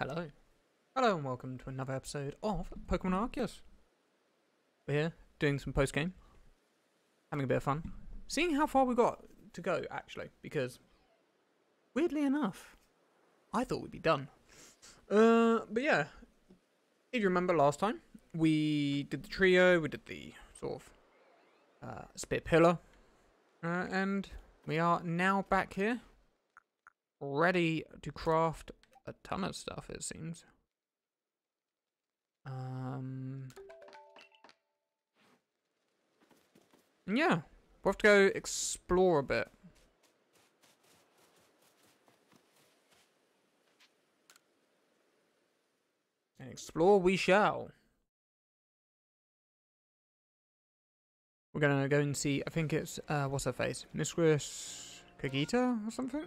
Hello. Hello and welcome to another episode of Pokemon Arceus. We're here doing some post game, having a bit of fun, seeing how far we got to go actually, because weirdly enough, I thought we'd be done. Uh, but yeah, if you remember last time, we did the trio, we did the sort of uh, spit pillar, uh, and we are now back here, ready to craft a ton of stuff, it seems. Um, yeah, we'll have to go explore a bit. And explore we shall. We're gonna go and see, I think it's, uh, what's her face? Mistress Cogita or something?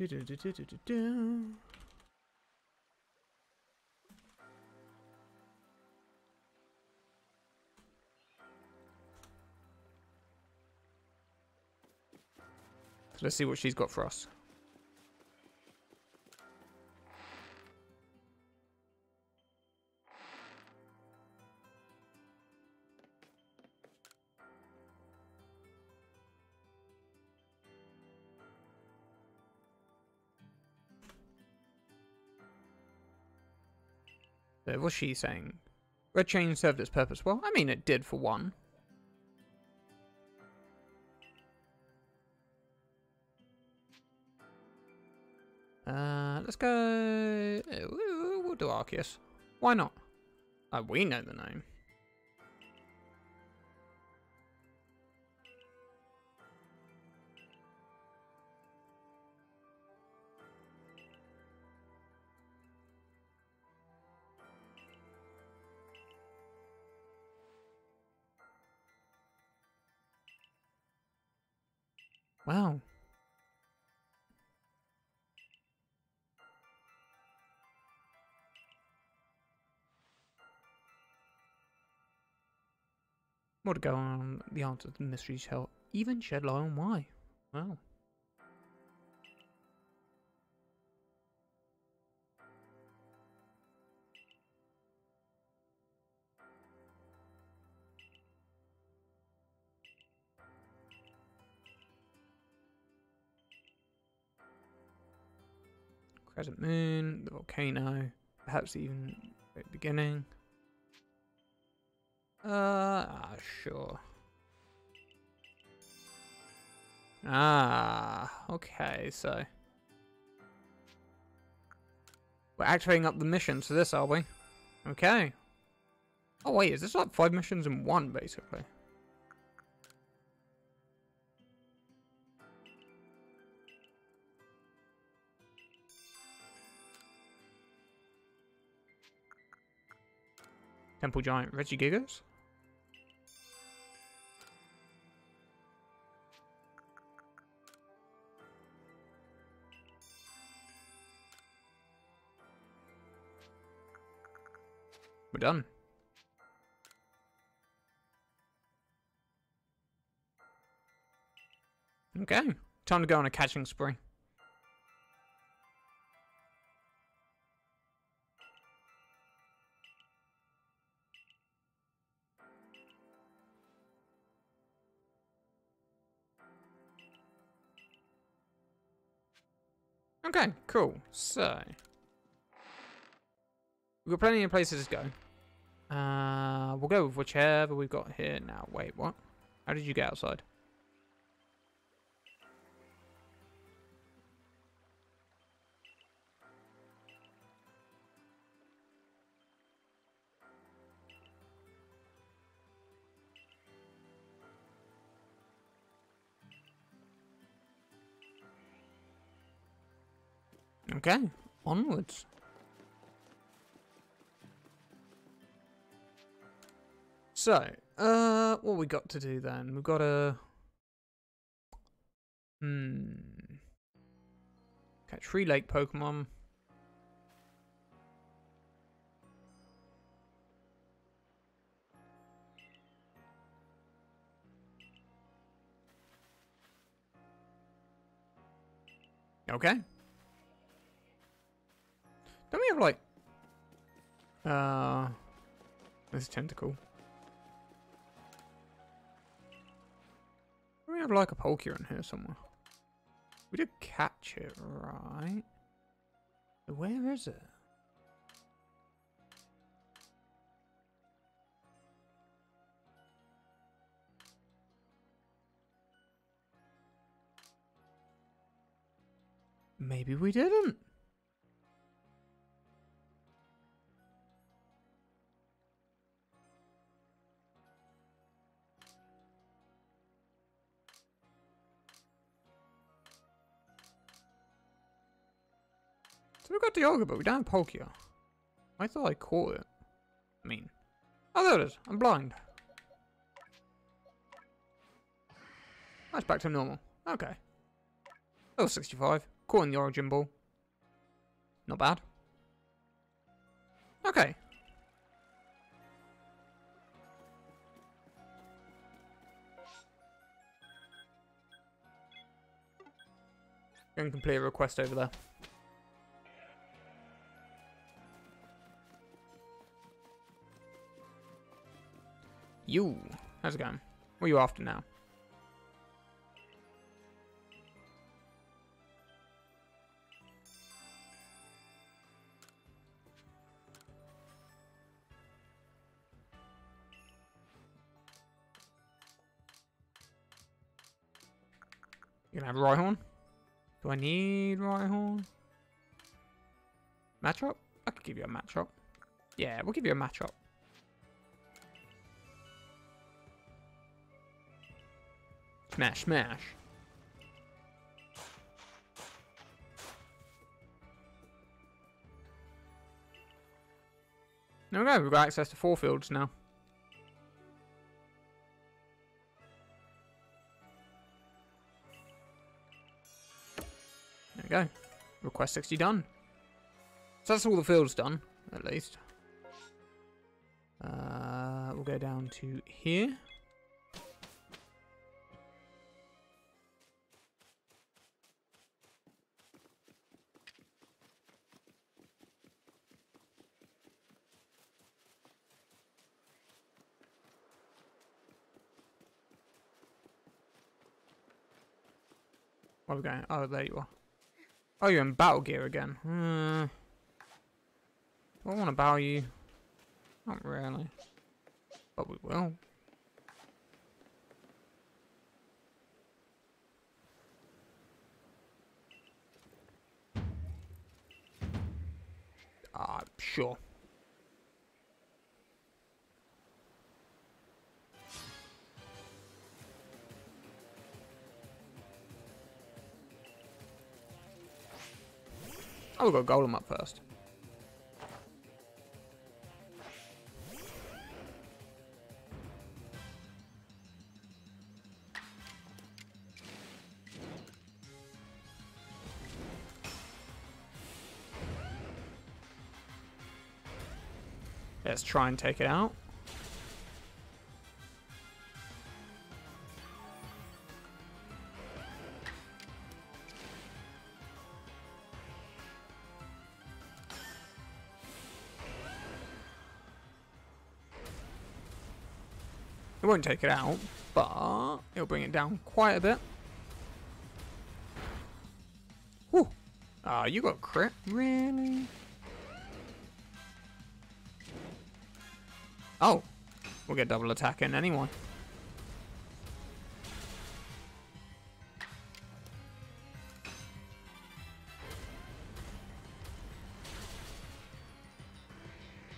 Do do do do do do. Let's see what she's got for us. So what's she saying? Red chain served its purpose well. I mean, it did for one. Uh, let's go. We'll do Arceus. Why not? Uh, we know the name. Wow. More to go on the answer to the mystery shall even shed light on why. Wow. Crescent Moon, the volcano, perhaps even the beginning. Uh, ah, sure. Ah, okay, so... We're activating up the missions for this, are we? Okay. Oh wait, is this like five missions in one, basically? Temple Giant Regigigas? We're done. Okay, time to go on a catching spree. Okay, cool. So, we've got plenty of places to go. Uh, we'll go with whichever we've got here now. Wait, what? How did you get outside? Okay, onwards. So, uh, what we got to do then? We've got to... Hmm... Catch three lake Pokemon. Okay. Don't we have like uh this tentacle? Don't we have like a Palkia in here somewhere? We did catch it, right? Where is it? Maybe we didn't. So we got Dialga, but we don't have Palkia. I thought I caught it. I mean, oh there it is. I'm blind. That's back to normal. Okay. Level 65. Caught in the origin ball. Not bad. Okay. And complete a request over there. You. How's it going? Where are you after now? You gonna have Rhyhorn? Do I need Rhyhorn? Machop? I could give you a Machop. Yeah, we'll give you a Machop. Smash, smash. There we go, we've got access to four fields now. There we go. Request 60 done. So that's all the fields done, at least. Uh, we'll go down to here. Are we going? Oh, there you are. Oh, you're in battle gear again. Hmm. Do I want to battle you? Not really. But we will. Ah, sure. Oh, we've got Golem up first. Let's try and take it out. Won't take it out, but it'll bring it down quite a bit. Whew. Ah, uh, you got crit? Really? Oh. We'll get double attack in anyone.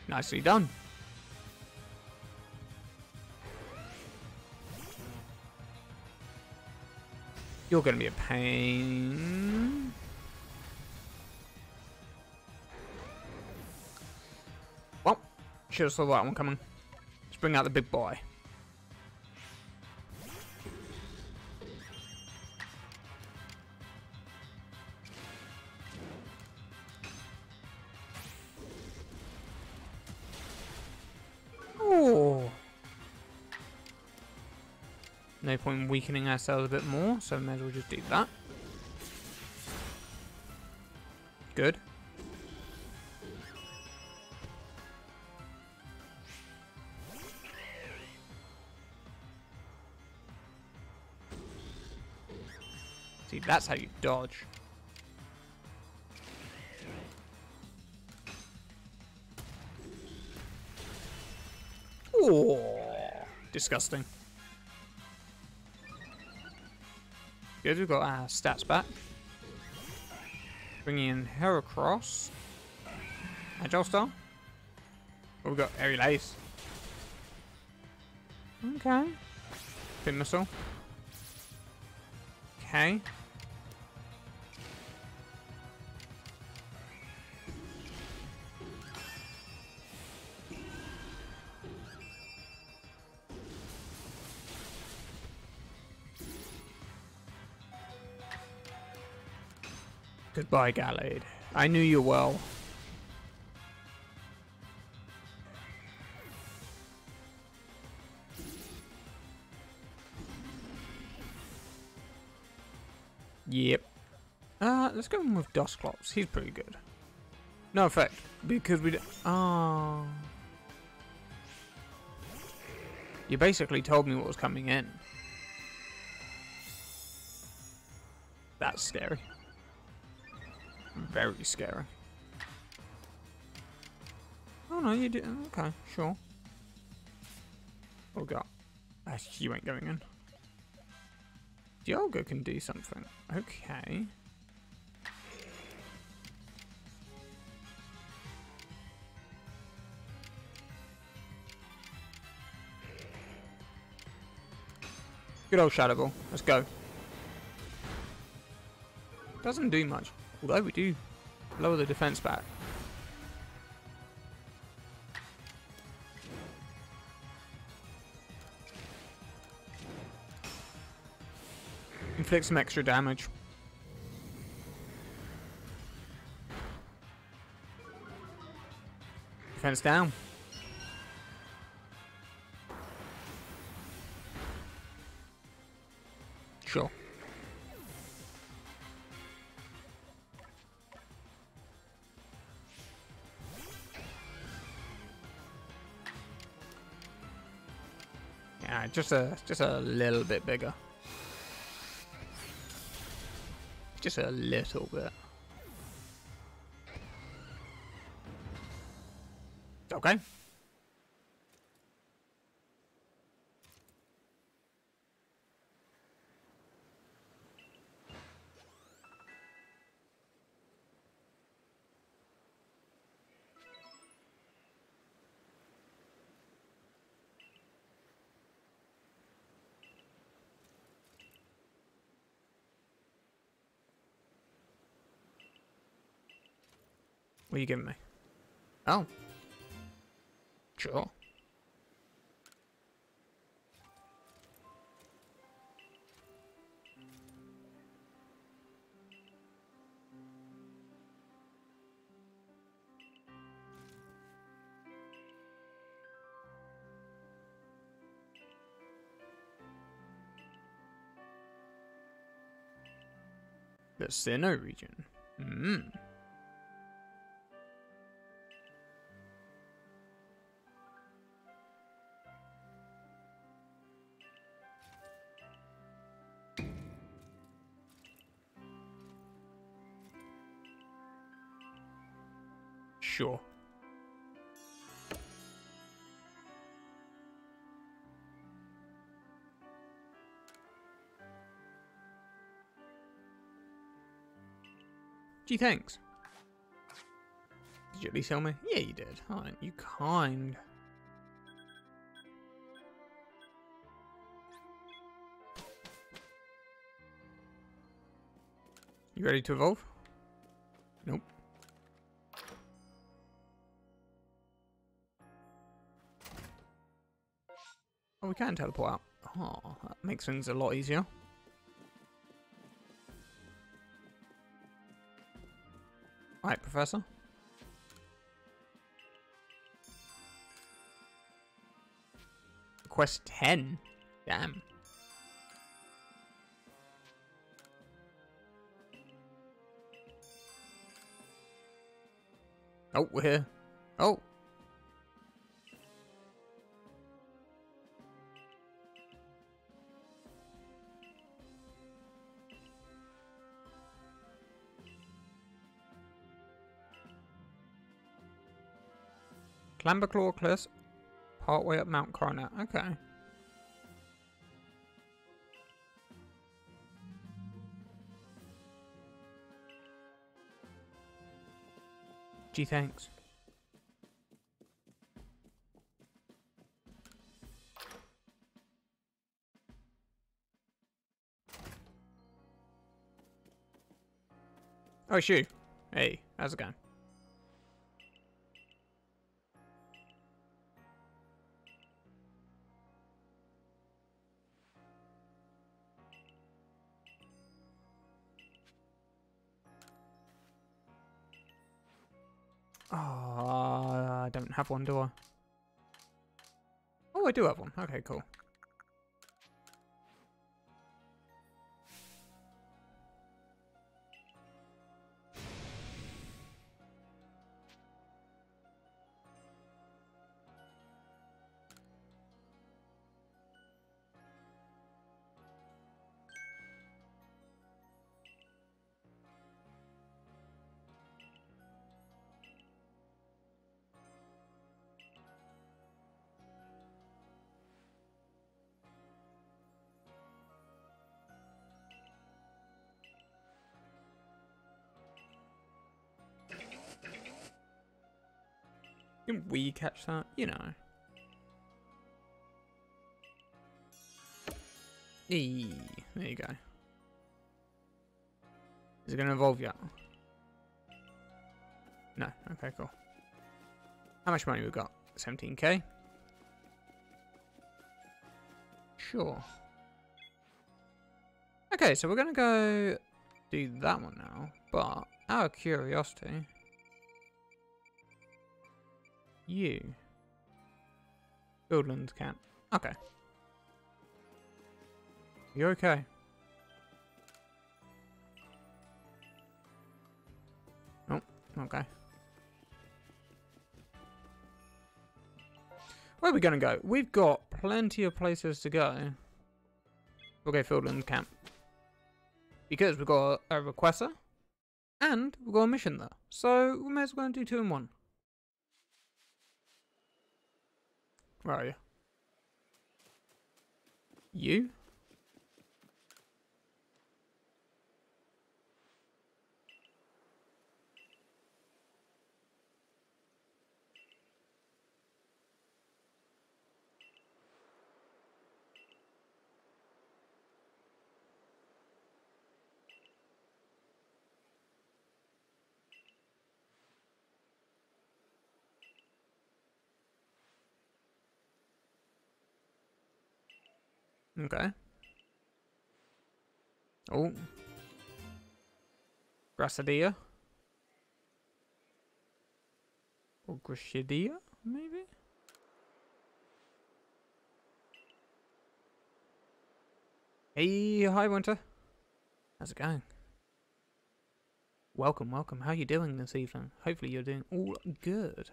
Nicely done. You're going to be a pain. Well, should have saw that one coming. Let's bring out the big boy. Weakening ourselves a bit more, so may as well just do that. Good. See, that's how you dodge. Oh, disgusting. Good, we've got our stats back. Bringing in Heracross. Agile Style. Oh, we've got Aerial Ace. Okay. Pin Missile. Okay. Goodbye, Gallade. I knew you well. Yep. Uh, let's go with Dusclops. He's pretty good. No effect, because we... Oh. You basically told me what was coming in. That's scary. Very scary. Oh no, you didn't. Okay, sure. Oh god. Uh, you ain't going in. Dialga can do something. Okay. Good old Shadow Ball. Let's go. Doesn't do much. Although we do lower the defense back. Inflict some extra damage. Defense down. Yeah, just a just a little bit bigger. Just a little bit. Okay. What are you giving me? Oh. Sure. The Sinnoh region. Hmm. Thanks. Did you at least tell me? Yeah, you did. Oh, aren't you kind? You ready to evolve? Nope. Oh, we can teleport out. Oh, that makes things a lot easier. Alright, Professor. Quest 10? Damn. Oh, we're here. Oh. Clamberclaw Cliffs, partway up Mount Coronet. Okay. Gee, thanks. Oh, shoot. Hey, how's it going? Have one, do I? Oh, I do have one. Okay, cool. We catch that? You know. Eee, there you go. Is it going to evolve yet? No. Okay, cool. How much money we got? 17k? Sure. Okay, so we're going to go do that one now. But, out of curiosity, you. Fieldlands camp. Okay. You're okay. Oh, okay. Where are we going to go? We've got plenty of places to go. We'll go Fieldland Camp. Because we've got a requester. And we've got a mission there. So we may as well do two in one. Where are you? You? Okay. Oh. Grassadia? Or oh, Grashidia, maybe? Hey, hi Winter. How's it going? Welcome, welcome. How are you doing this evening? Hopefully you're doing all good.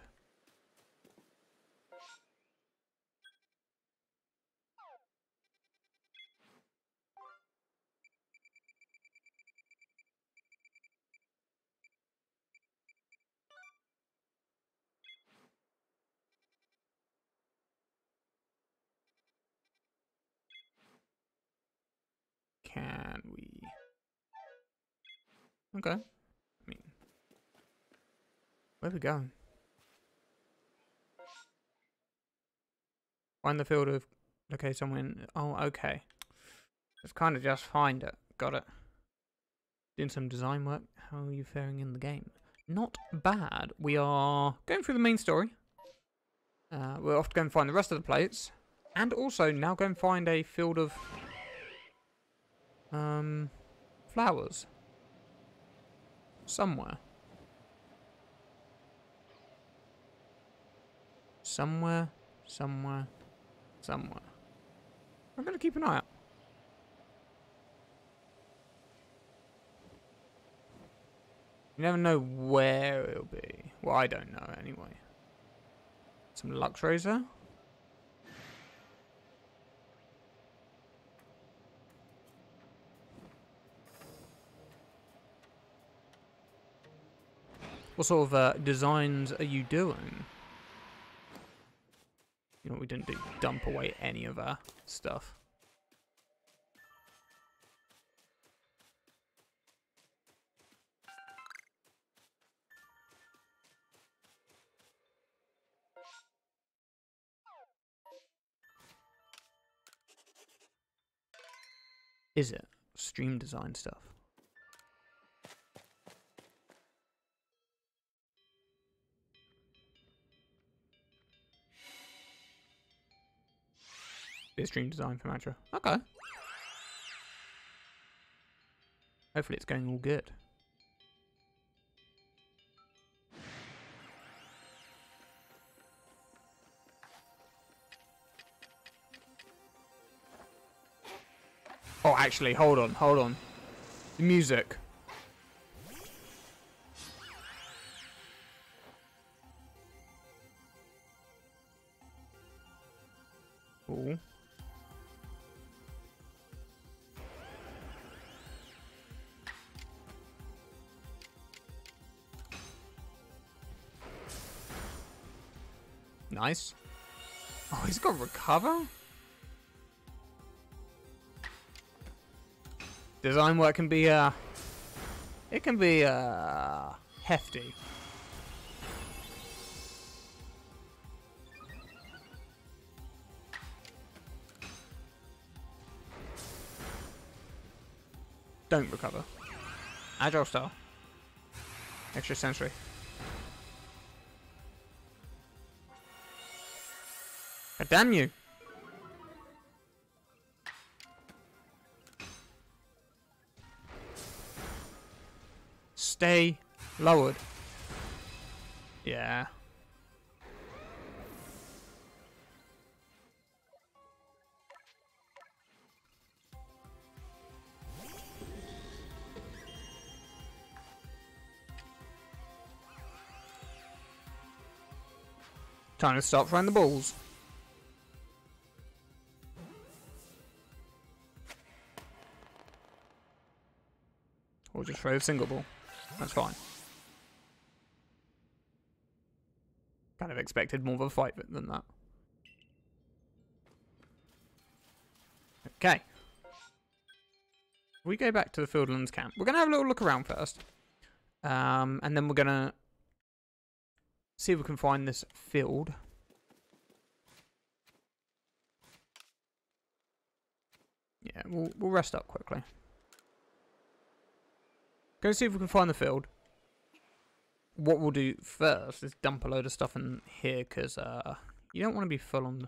Okay. I mean, where we going? Find the field of. Okay, someone. Oh, okay. Let's kind of just find it. Got it. Doing some design work. How are you faring in the game? Not bad. We are going through the main story. Uh, we're off to go and find the rest of the plates. And also now go and find a field of um, flowers. Somewhere. Somewhere, somewhere, somewhere. I'm going to keep an eye out. You never know where it'll be. Well, I don't know anyway. Some Lux What sort of uh, designs are you doing? You know, we didn't do, dump away any of our stuff. Is it? Stream design stuff. Stream design for Metro. Okay. Hopefully it's going all good. Oh, actually, hold on, hold on. The music. Nice. Oh, he's got recover? Design work can be, uh... It can be, uh... Hefty. Don't recover. Agile style. Extra sensory. Damn you! Stay lowered. Yeah. Time to stop throwing the balls. Throw a single ball. That's fine. Kind of expected more of a fight than that. Okay. We go back to the Fieldlands camp. We're going to have a little look around first. Um, and then we're going to see if we can find this field. Yeah, we'll, we'll rest up quickly. Go see if we can find the field. What we'll do first is dump a load of stuff in here, because uh, you don't want to be full on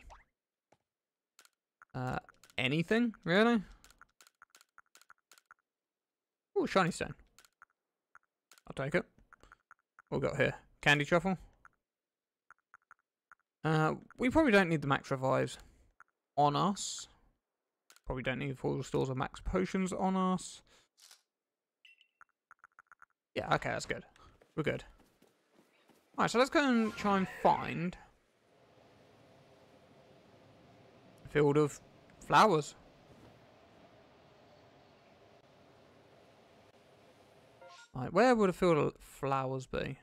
uh, anything, really. Oh, shiny stone. I'll take it. What we got here? Candy truffle. Uh, we probably don't need the max revives on us. Probably don't need full stores of max potions on us. Yeah, okay, that's good. We're good. Alright, so let's go and try and find a field of flowers. Right, where would a field of flowers be?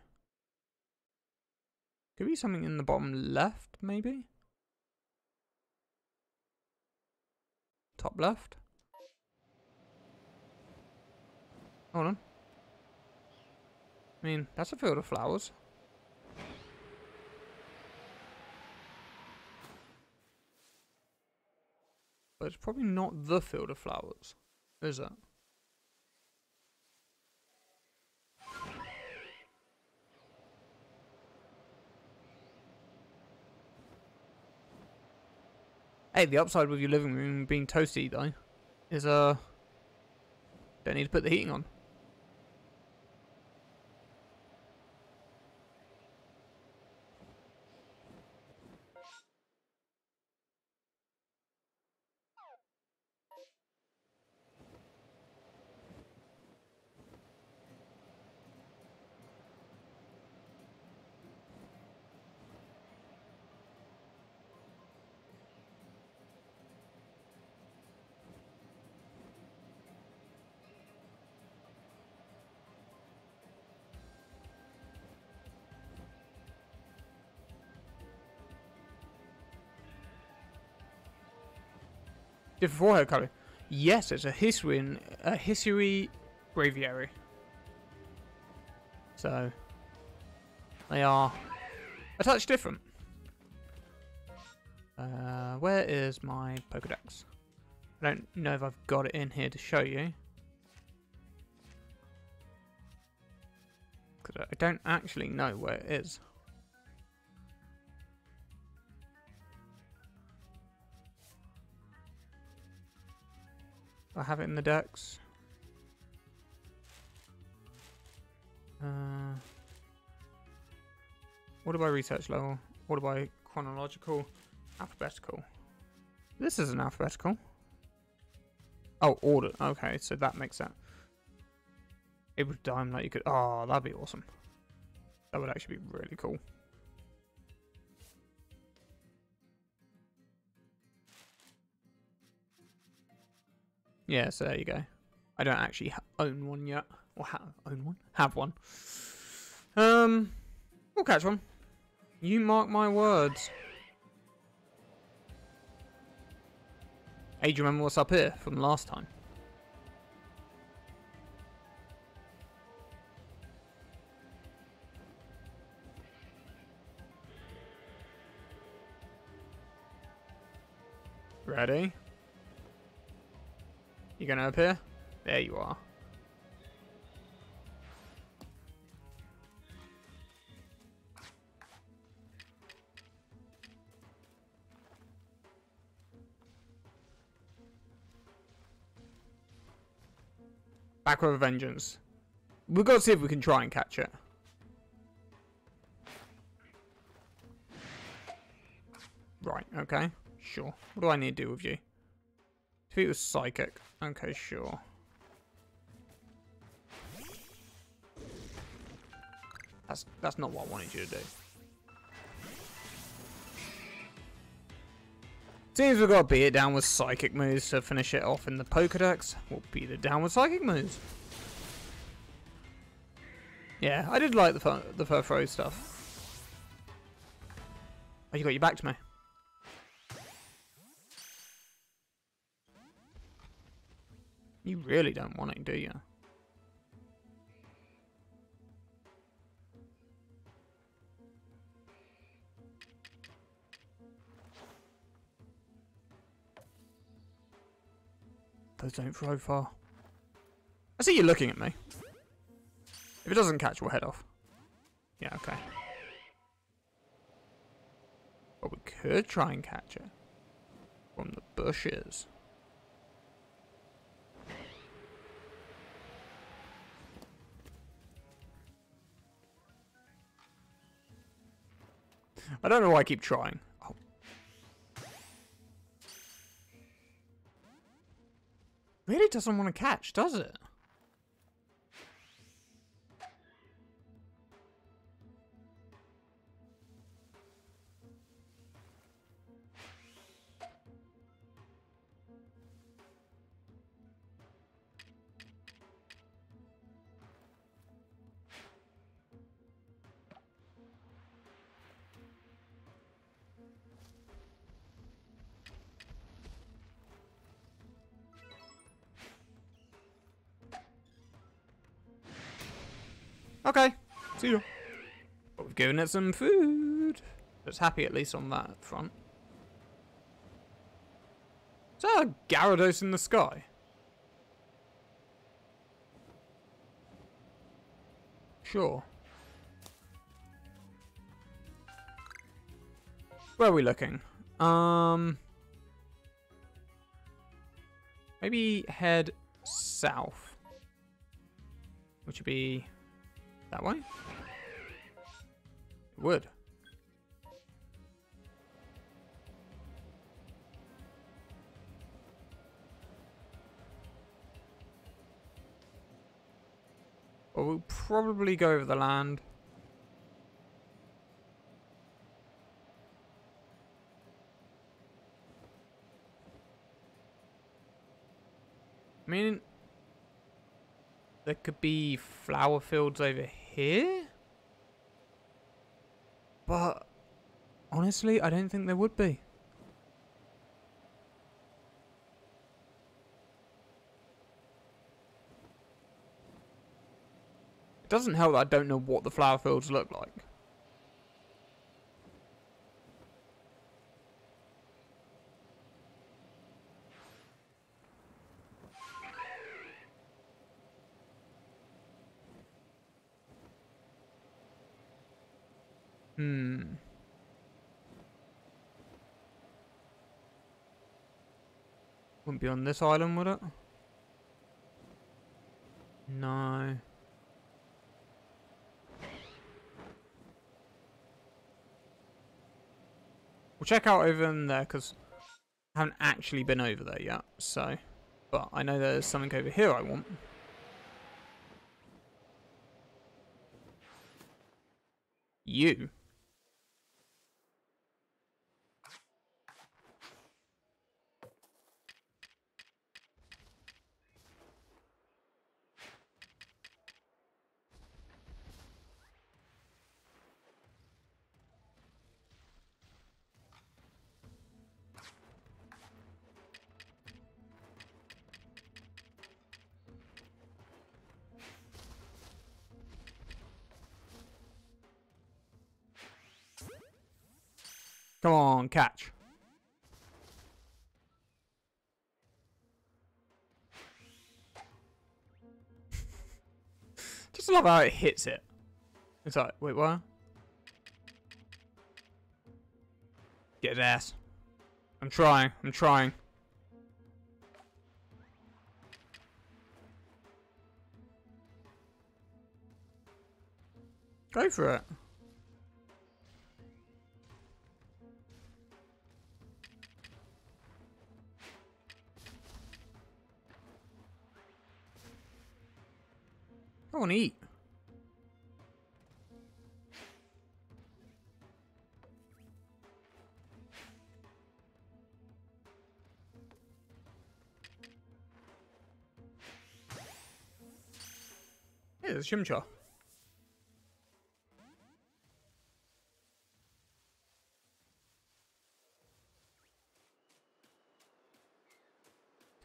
Could be something in the bottom left, maybe? Top left? Hold on. I mean, that's a field of flowers. But it's probably not the field of flowers, is it? Hey, the upside with your living room being toasty, though, is, uh, don't need to put the heating on. Different forehead colour. Yes, it's a Hisuian, a Hisui Braviary. So, they are a touch different. Uh, where is my Pokedex? I don't know if I've got it in here to show you. Because I don't actually know where it is. I have it in the decks. Uh, what about research level? What about chronological? Alphabetical. This isn't alphabetical. Oh, order. Okay, so that makes sense. It would dime like you could. Oh, that'd be awesome. That would actually be really cool. Yeah, so there you go. I don't actually own one yet, or ha own one, have one. Um, we'll catch one. You mark my words. Hey, do you remember what's up here from last time? Ready? You gonna appear? There you are. Back with a vengeance. We've got to see if we can try and catch it. Right, okay. Sure. What do I need to do with you? Defeat was psychic. Okay, sure. That's that's not what I wanted you to do. Seems we've got to beat it down with psychic moves to finish it off in the Pokedex. We'll beat it down with psychic moves. Yeah, I did like the the Furfrou stuff. Oh, you got your back to me. You really don't want it, do you? Those don't throw far. I see you looking at me. If it doesn't catch, we'll head off. Yeah, okay. But we could try and catch it. From the bushes. I don't know why I keep trying. Oh. Really doesn't want to catch, does it? Okay, see you. But we've given it some food. It's happy at least on that front. Is that a Gyarados in the sky? Sure. Where are we looking? Um, maybe head south, which would be that way? It would. Well, we'll probably go over the land. I mean, there could be flower fields over here? But honestly, I don't think there would be. It doesn't help that I don't know what the flower fields look like. Hmm. Wouldn't be on this island, would it? No. We'll check out over in there because I haven't actually been over there yet. So, but I know there's something over here I want. You. Come on, catch. Just love how it hits it. It's like, wait, what? Get his ass. I'm trying, I'm trying. Go for it. I want to eat. Yeah, there's Chimchar.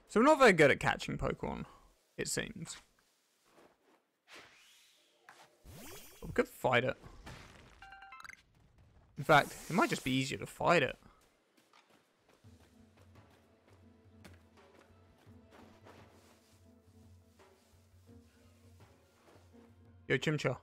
So we're not very good at catching Pokemon, it seems. Could fight it. In fact, it might just be easier to fight it. Yo, Chimchar.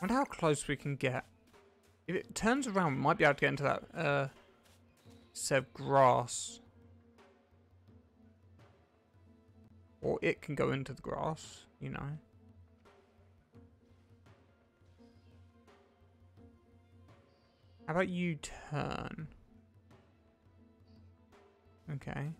Wonder how close we can get. If it turns around, we might be able to get into that uh, set of grass. Or it can go into the grass, you know. How about you turn? Okay.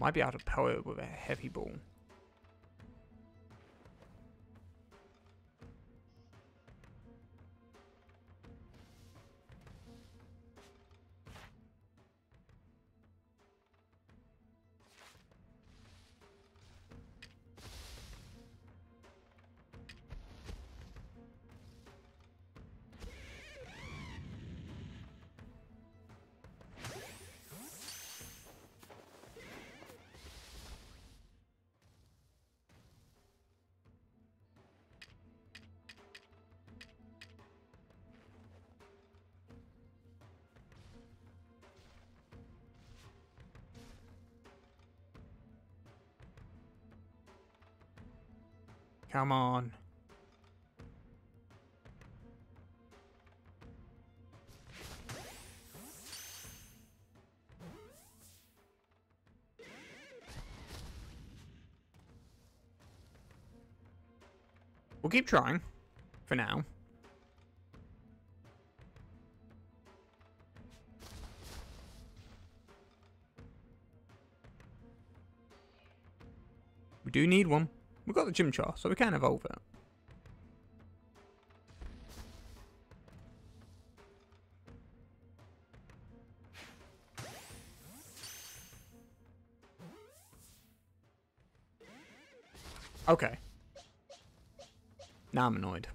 Might be able to power it with a heavy ball. Come on. We'll keep trying. For now. We do need one. We've got the gym Chimchar, so we can evolve it. Okay. Now I'm annoyed.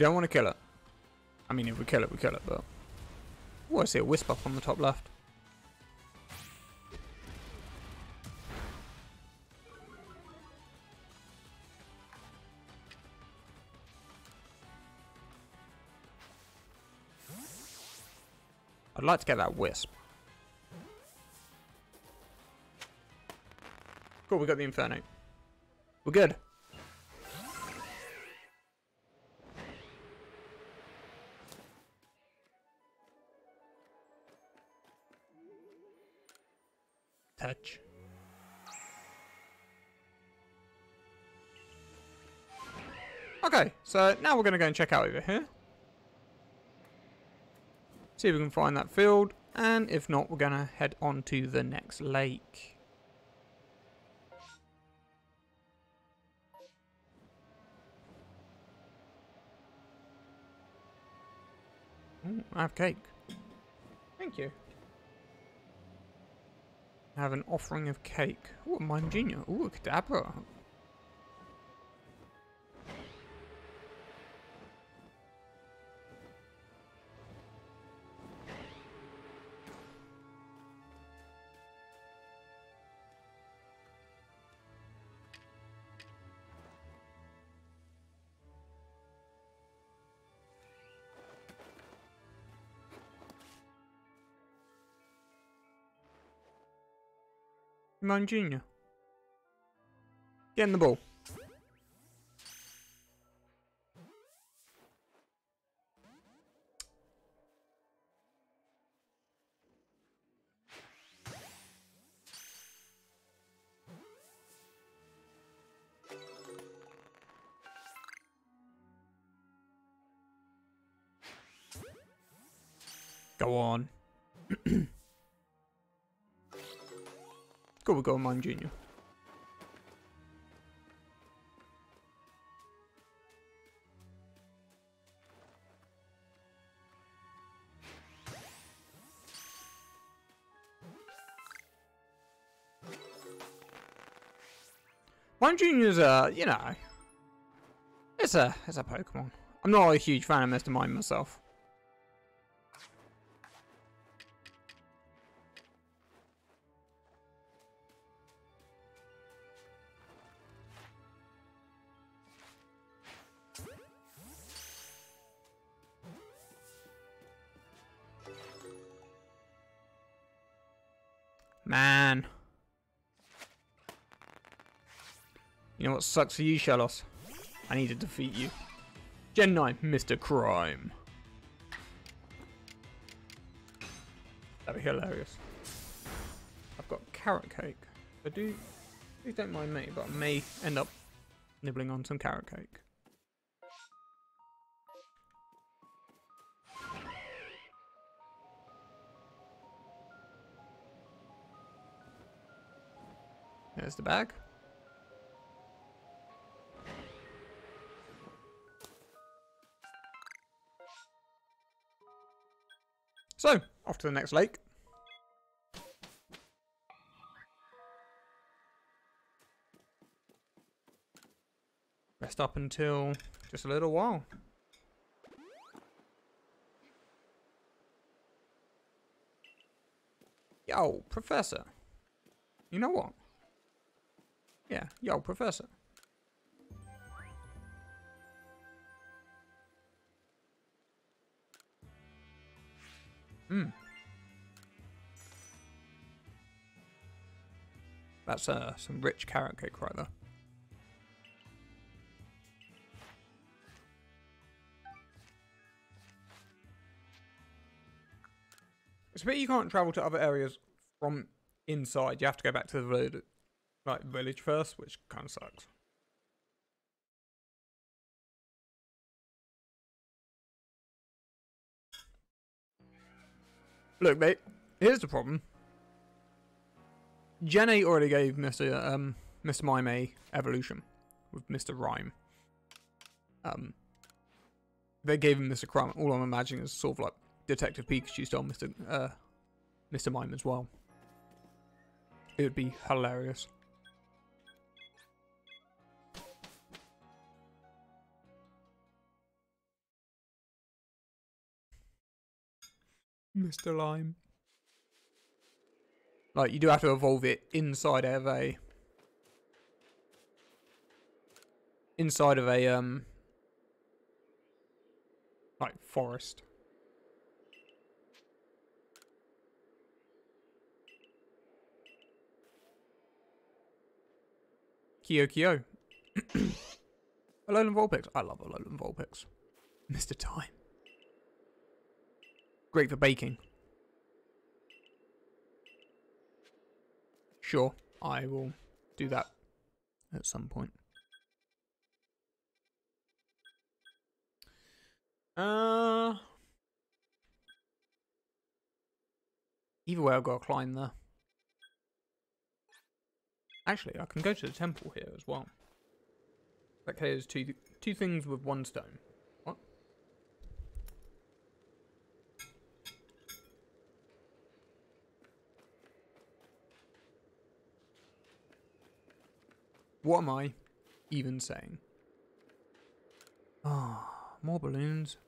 We don't want to kill it. I mean, if we kill it, we kill it, but... Oh, I see a wisp up on the top left. I'd like to get that wisp. Cool, we got the Inferno. We're good. So now we're going to go and check out over here. See if we can find that field. And if not, we're going to head on to the next lake. Ooh, I have cake. Thank you I have an offering of cake. Ooh, a Mime Junior. Ooh, a Kadabra. Mon Jr. Get in the ball. Go on. Go with Goemon Jr. Mime Junior's uh, you know, it's a it's a Pokemon. I'm not a huge fan of Mr. Mime myself. What sucks for you, Shalos? I need to defeat you. Gen 9, Mr. Crime. That'd be hilarious. I've got carrot cake. I do, please don't mind me, but I may end up nibbling on some carrot cake. There's the bag. So, off to the next lake. Rest up until just a little while. Yo, Professor. You know what? Yeah, yo, Professor. Hmm. That's uh, some rich carrot cake right there. It's a bit you can't travel to other areas from inside. You have to go back to the village, like village first, which kind of sucks. Look, mate. Here's the problem. Jenny already gave Mr. Um, Mr. Mime a evolution with Mr. Rime. Um, they gave him Mr. Crumb. All I'm imagining is sort of like Detective Pikachu style Mr. Uh, Mr. Mime as well. It would be hilarious. Mr. Lime. Like, you do have to evolve it inside of a... Inside of a, um... Like, forest. Kyo Kyo. Alolan Vulpix. I love Alolan Vulpix. Mr. Time. Great for baking. Sure, I will do that at some point. Uh, either way, I've got to climb there. Actually, I can go to the temple here as well. Okay, there's two two things with one stone. What? Am I even saying? Ah, oh, more balloons.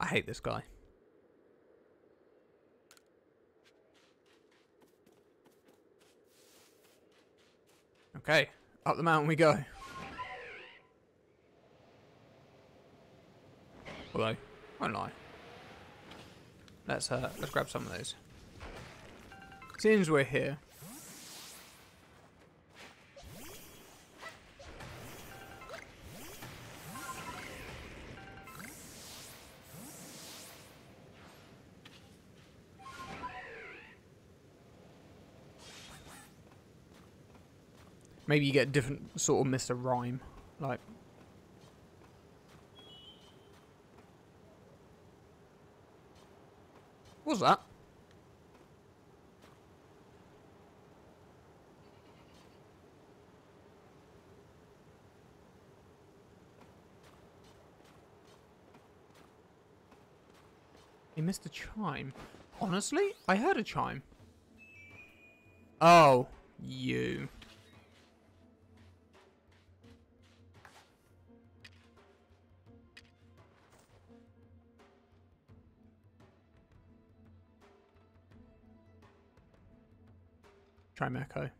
I hate this guy. Okay, up the mountain we go. Although, won't lie. Let's uh, let's grab some of those. Since we're here, Maybe you get a different sort of Mr. Rime. Like... was that? He missed a chime. Honestly? I heard a chime. Oh, you. Chimecho.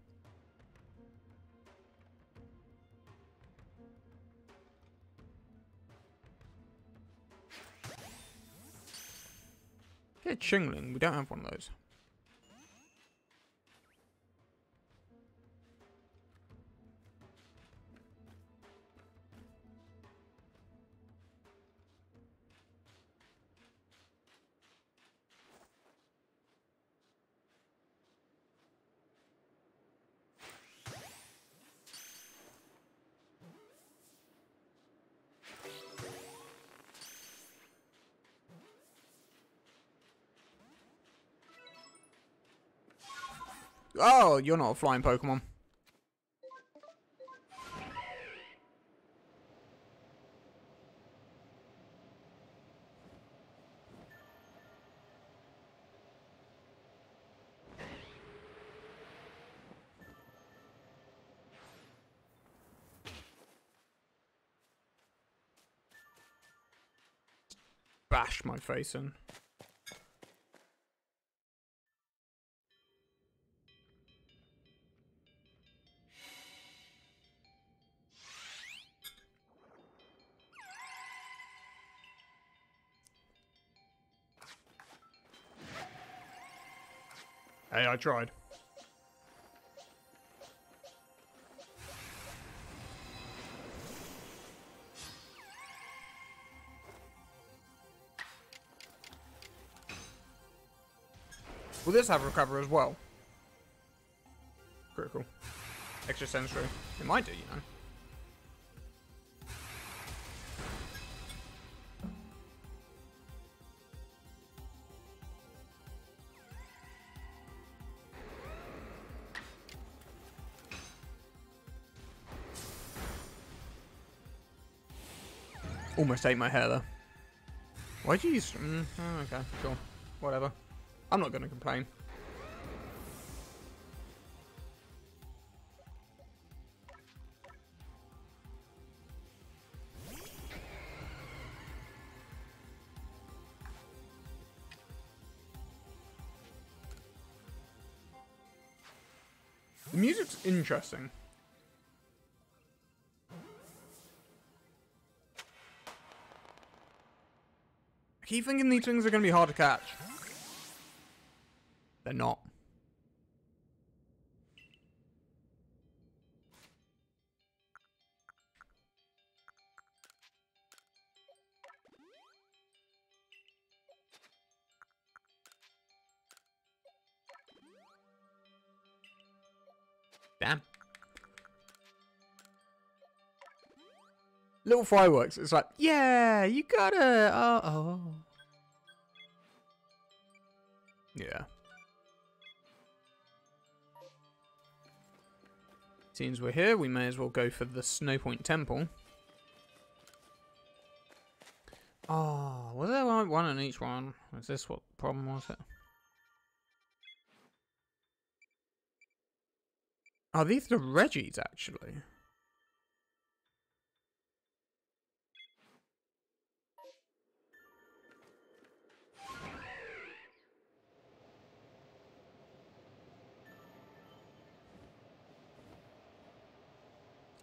Get Chingling, we don't have one of those. Oh, you're not a flying Pokemon. Bash my face in. I tried. Will this have recover as well? Critical. Extra sensory. It might do, you know. Almost ate my hair though. Why'd you use... Mm, oh, okay, sure. Whatever. I'm not going to complain. The music's interesting. Keep thinking these things are going to be hard to catch. They're not. Little fireworks. It's like, yeah, you got it. Oh, oh. Yeah. Since we're here, we may as well go for the Snowpoint Temple. Oh, was there one in each one? Is this what the problem was it? Are these the Regis actually?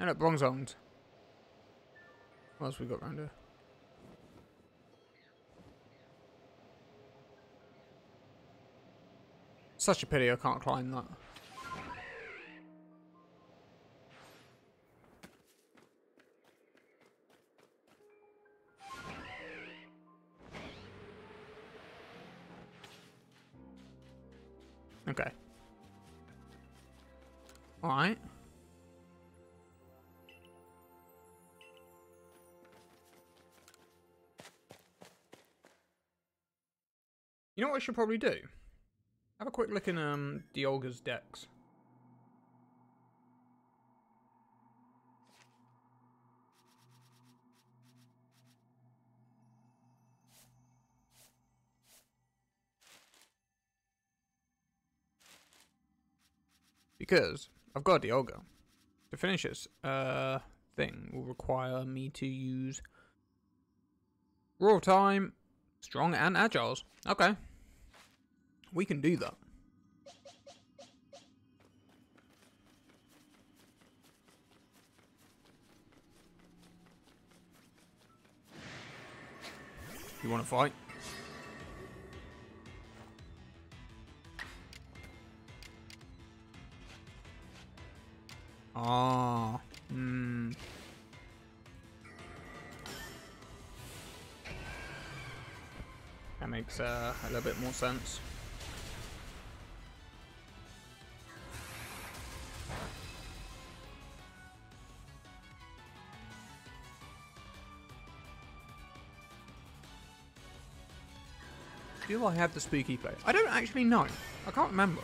And at Bronze What else we got around here? Such a pity I can't climb that. Okay. Alright. You know what I should probably do? Have a quick look in um, decks. Because I've got Dialga. To finish this uh, thing will require me to use Raw Time, Strong and Agiles. Okay. We can do that. You want to fight? Ah, hmm. That makes uh, a little bit more sense. do I have the spooky plate? I don't actually know. I can't remember.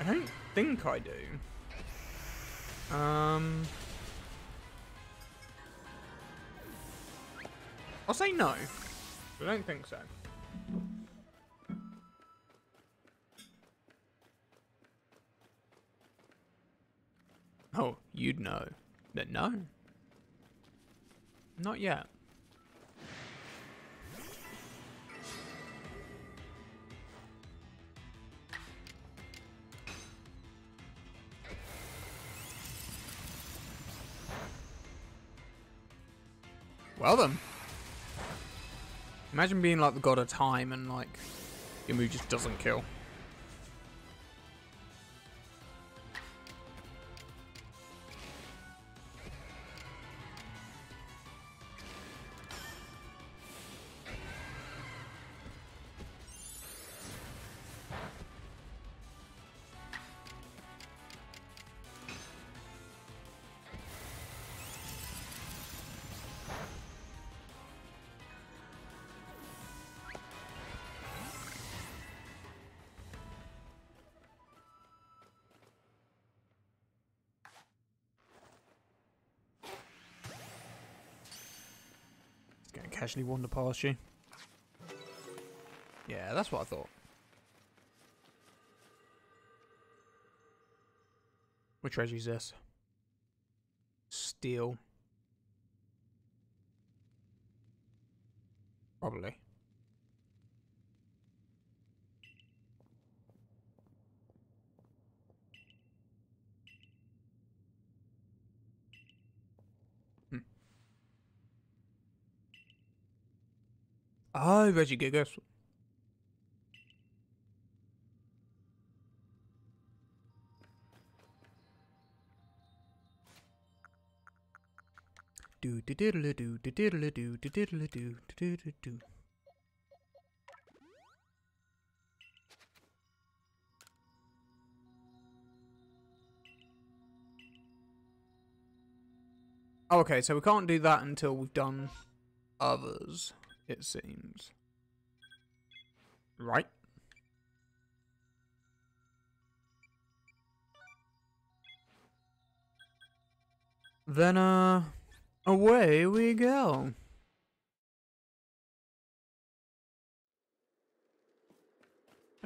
I don't think I do. Um... I'll say no. I don't think so. Oh, you'd know. But no. Not yet. Well then. Imagine being like the god of time and like your move just doesn't kill. Casually wander past you. Yeah, that's what I thought. Which treasure is this? Steel. Probably. Oh, Regigigas. Do do do do do do do do do do. Oh, okay, so we can't do that until we've done others, it seems. Right? Then, uh, away we go.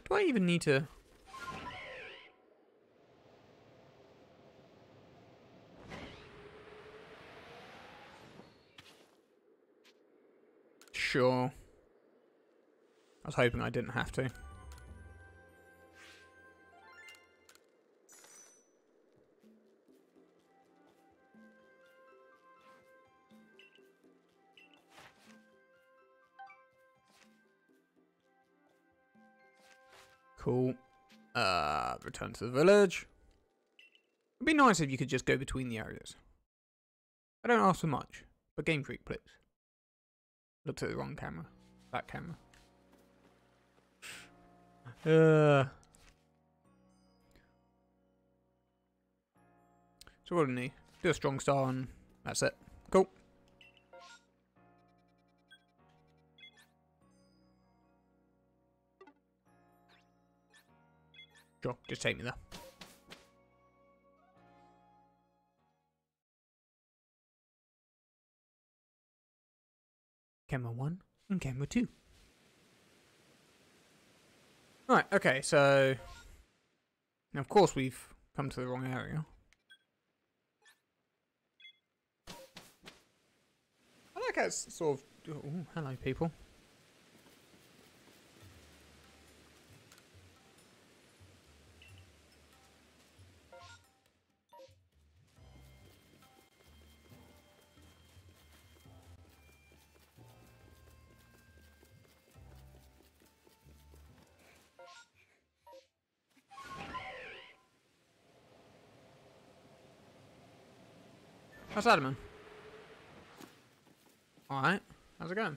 Do I even need to... Sure. I was hoping I didn't have to. Cool. Uh, return to the village. It'd be nice if you could just go between the areas. I don't ask for much, but Game Freak, please. Looked at the wrong camera. That camera. Uh. So what do we need? Do a strong star and that's it. Cool. Sure, just take me there. Camera 1 and camera 2. Right, okay, so... Now, of course, we've come to the wrong area. I like how it's sort of... Oh, hello, people. How's Adaman? Alright. How's it going?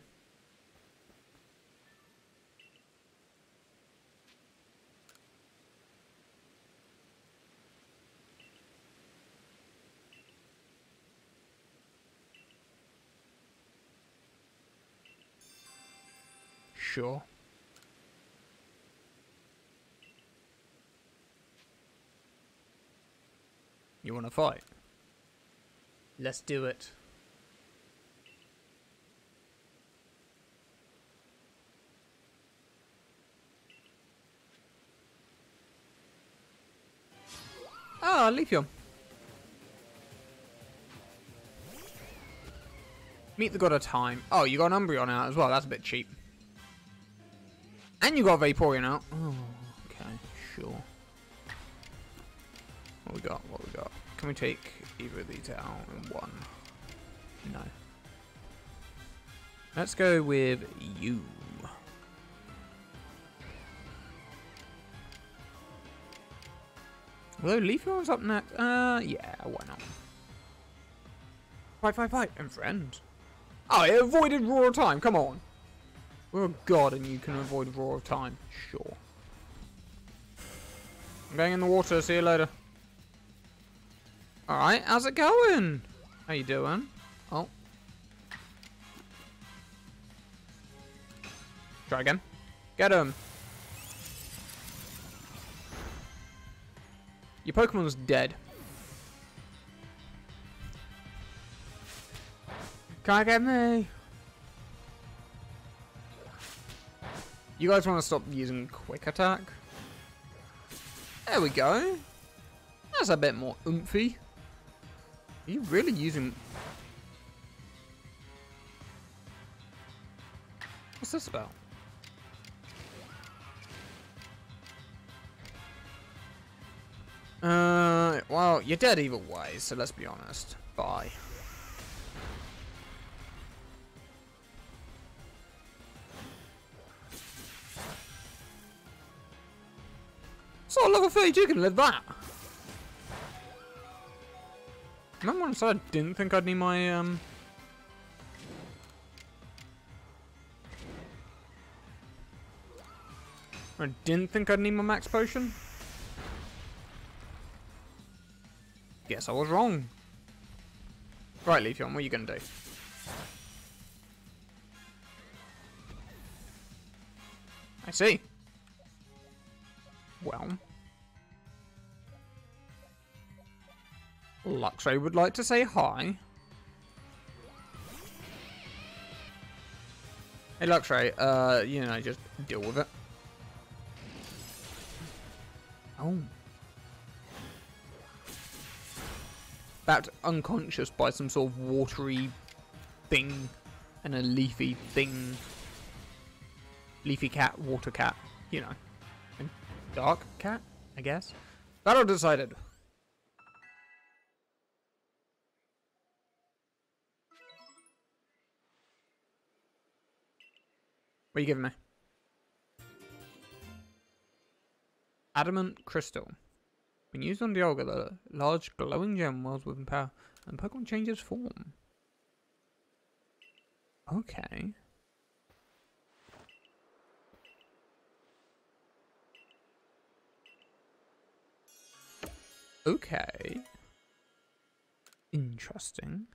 Sure. You want to fight? Let's do it. Ah, Leafeon. Meet the God of Time. Oh, you got an Umbreon out as well. That's a bit cheap. And you got Vaporeon out. Oh, okay, sure. What we got? What we got? Can we take either of these out in one? No. Let's go with you. Although Leafeon's up next. Uh, yeah, why not? Fight, fight, fight, and friend. Oh, it avoided Roar of Time, come on. We're a god and you can avoid Roar of Time. Sure. I'm going in the water, see you later. Alright, how's it going? How you doing? Oh. Try again. Get him. Your Pokemon's dead. Can't get me. You guys want to stop using quick attack? There we go. That's a bit more oomphy. Are you really using... What's this about? Uh, well, you're dead either way, so let's be honest. Bye. So level 32 can live that. Remember when I said I didn't think I'd need my, um... I didn't think I'd need my max potion? Guess I was wrong. Right, Leafeon, what are you to do? I see. Well. Luxray would like to say hi. Hey Luxray, uh, you know, just deal with it. Oh. About unconscious by some sort of watery thing and a leafy thing. Leafy cat, water cat, you know. And dark cat, I guess. Battle decided. What are you giving me? Adamant Crystal. When used on Dialga, the large glowing gem wells within power and Pokemon changes form. Okay. Okay. Interesting.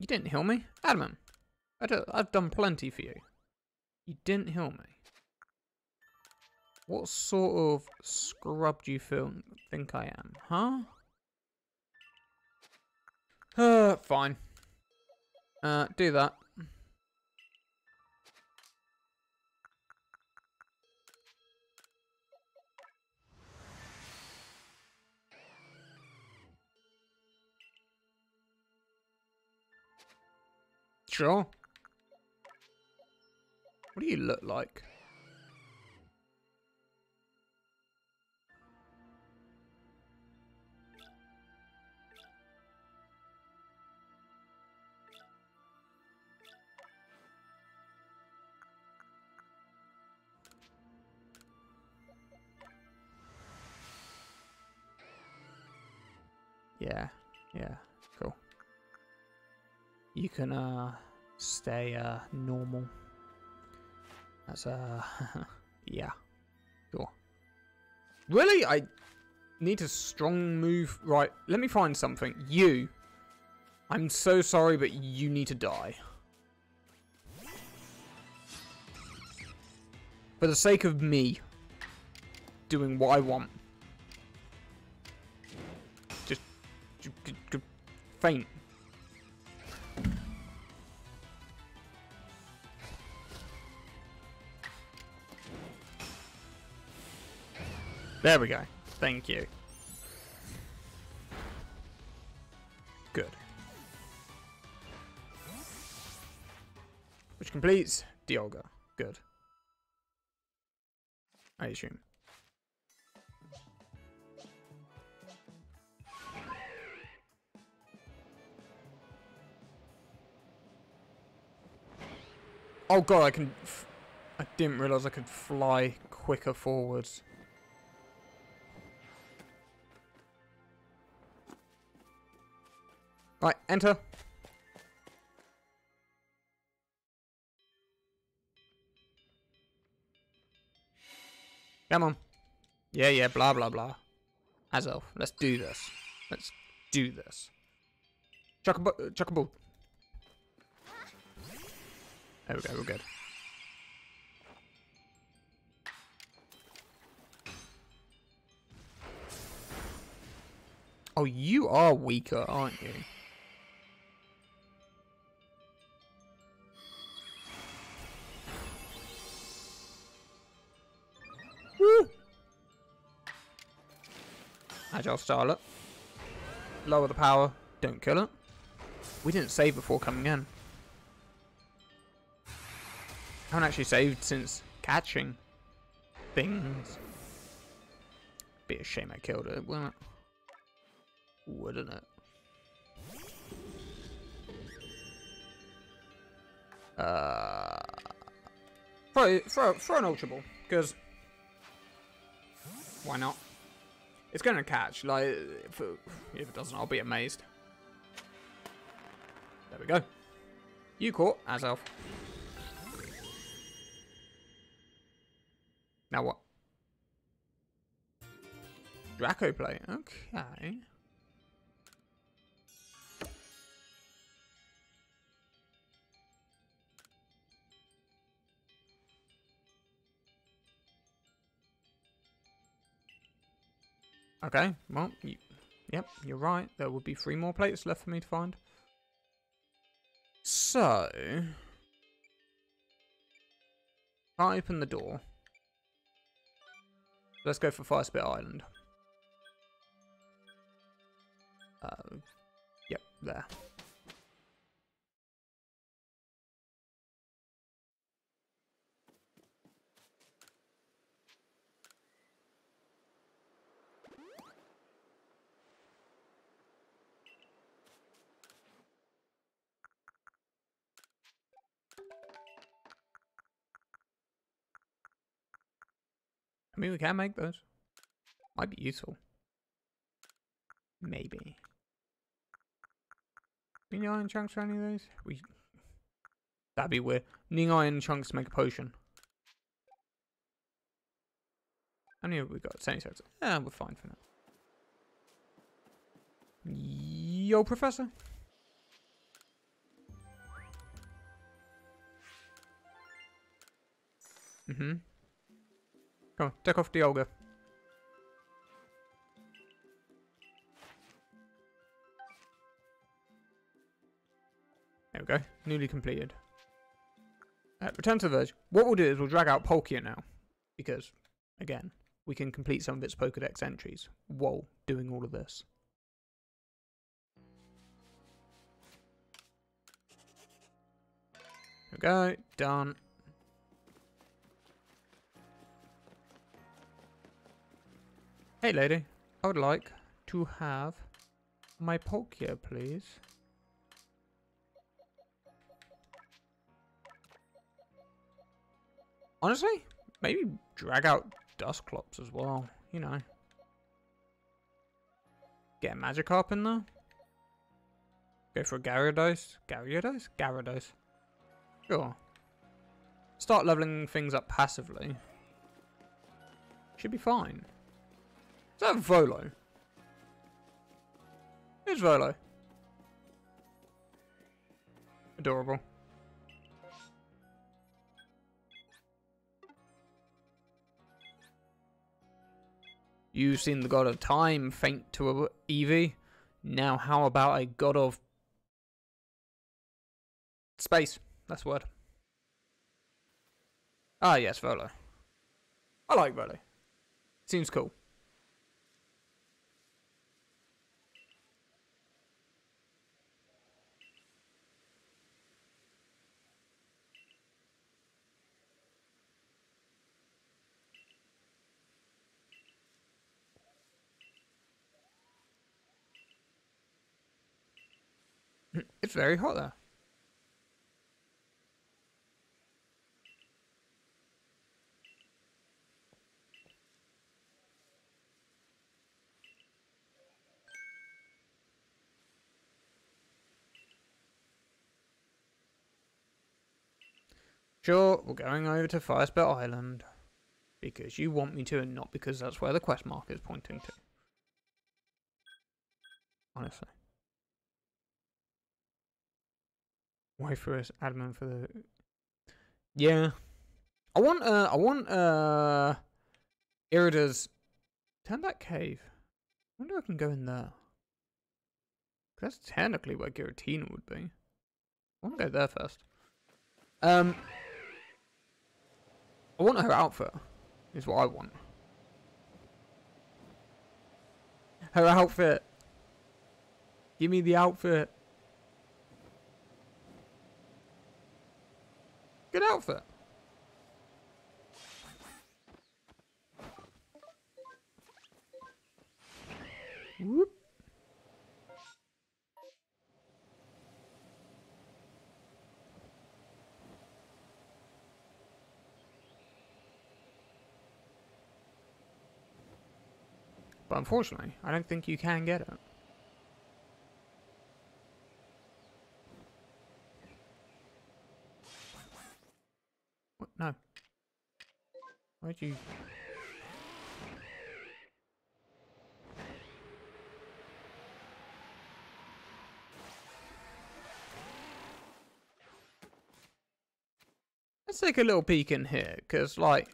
You didn't heal me? Adamant. I have done plenty for you. You didn't heal me. What sort of scrub do you feel, think I am, huh? Uh, fine. Uh, do that. Sure. What do you look like? Yeah, yeah, cool. You can uh stay uh normal. That's uh yeah. Cool. Really? I need a strong move. Right, let me find something. You. I'm so sorry, but you need to die. For the sake of me doing what I want. Just, just, just faint. There we go. Thank you. Good. Which completes Dialga. Good. I assume. Oh god, I can... I didn't realise I could fly quicker forwards. Enter. Come on. Yeah, yeah, blah, blah, blah. Azelf, let's do this. Let's do this. Chuck a, chuck a ball. There we go, we're good. Oh, you are weaker, aren't you? Woo! Agile Starlet. Lower the power. Don't kill it. We didn't save before coming in. I haven't actually saved since catching things. Be a shame I killed it, wouldn't it? Wouldn't it? Uh, throw, throw, throw an Ultra Ball, because why not? It's going to catch, like, if it, if it doesn't, I'll be amazed. There we go. You caught, Azelf. Now what? Draco Plate, okay. Okay, well, you, yep, you're right. There would be three more plates left for me to find. So, I open the door. Let's go for Firespit Island. Uh, yep, there. I mean, we can make those. Might be useful. Maybe. Need iron chunks for any of those? We. That'd be weird. Need iron chunks to make a potion. How have we got? 76. Yeah, we're fine for now. Yo, Professor. Mm-hmm. Come on, take off the Olga. There we go. Newly completed. Uh, return to the Verge. What we'll do is we'll drag out Palkia now. Because, again, we can complete some of its Pokedex entries while doing all of this. There we go. Done. Hey lady, I would like to have my Palkia, please. Honestly, maybe drag out Dusclops as well, you know. Get a Magikarp in there. Go for a Gyarados. Gyarados? Gyarados. Sure. Start leveling things up passively. Should be fine. Is that Volo? Who's Volo? Adorable. You've seen the god of time faint to a Eevee. Now how about a god of space? That's the word. Ah yes, Volo. I like Volo. Seems cool. It's very hot there. Sure, we're going over to Firespit Island. Because you want me to and not because that's where the quest mark is pointing to. Honestly. For us admin for the Yeah. I want uh I want uh Irida's Turnback Cave. I wonder if I can go in there. That's technically where Giratina would be. I want to go there first. Um I want her outfit. Is what I want. Her outfit. Give me the outfit. Good outfit. Whoop. But unfortunately, I don't think you can get it. No. Why'd you... Let's take a little peek in here, because, like,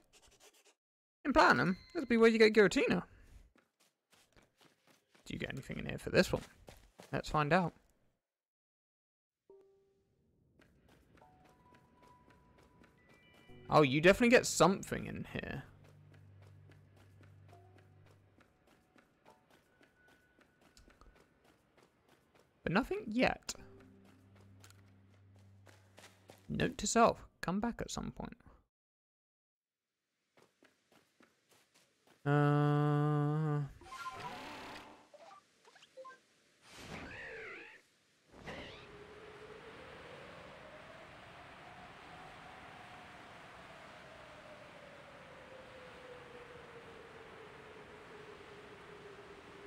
in Platinum, that'll be where you get Giratina. Do you get anything in here for this one? Let's find out. Oh, you definitely get something in here. But nothing yet. Note to self, come back at some point. Uh...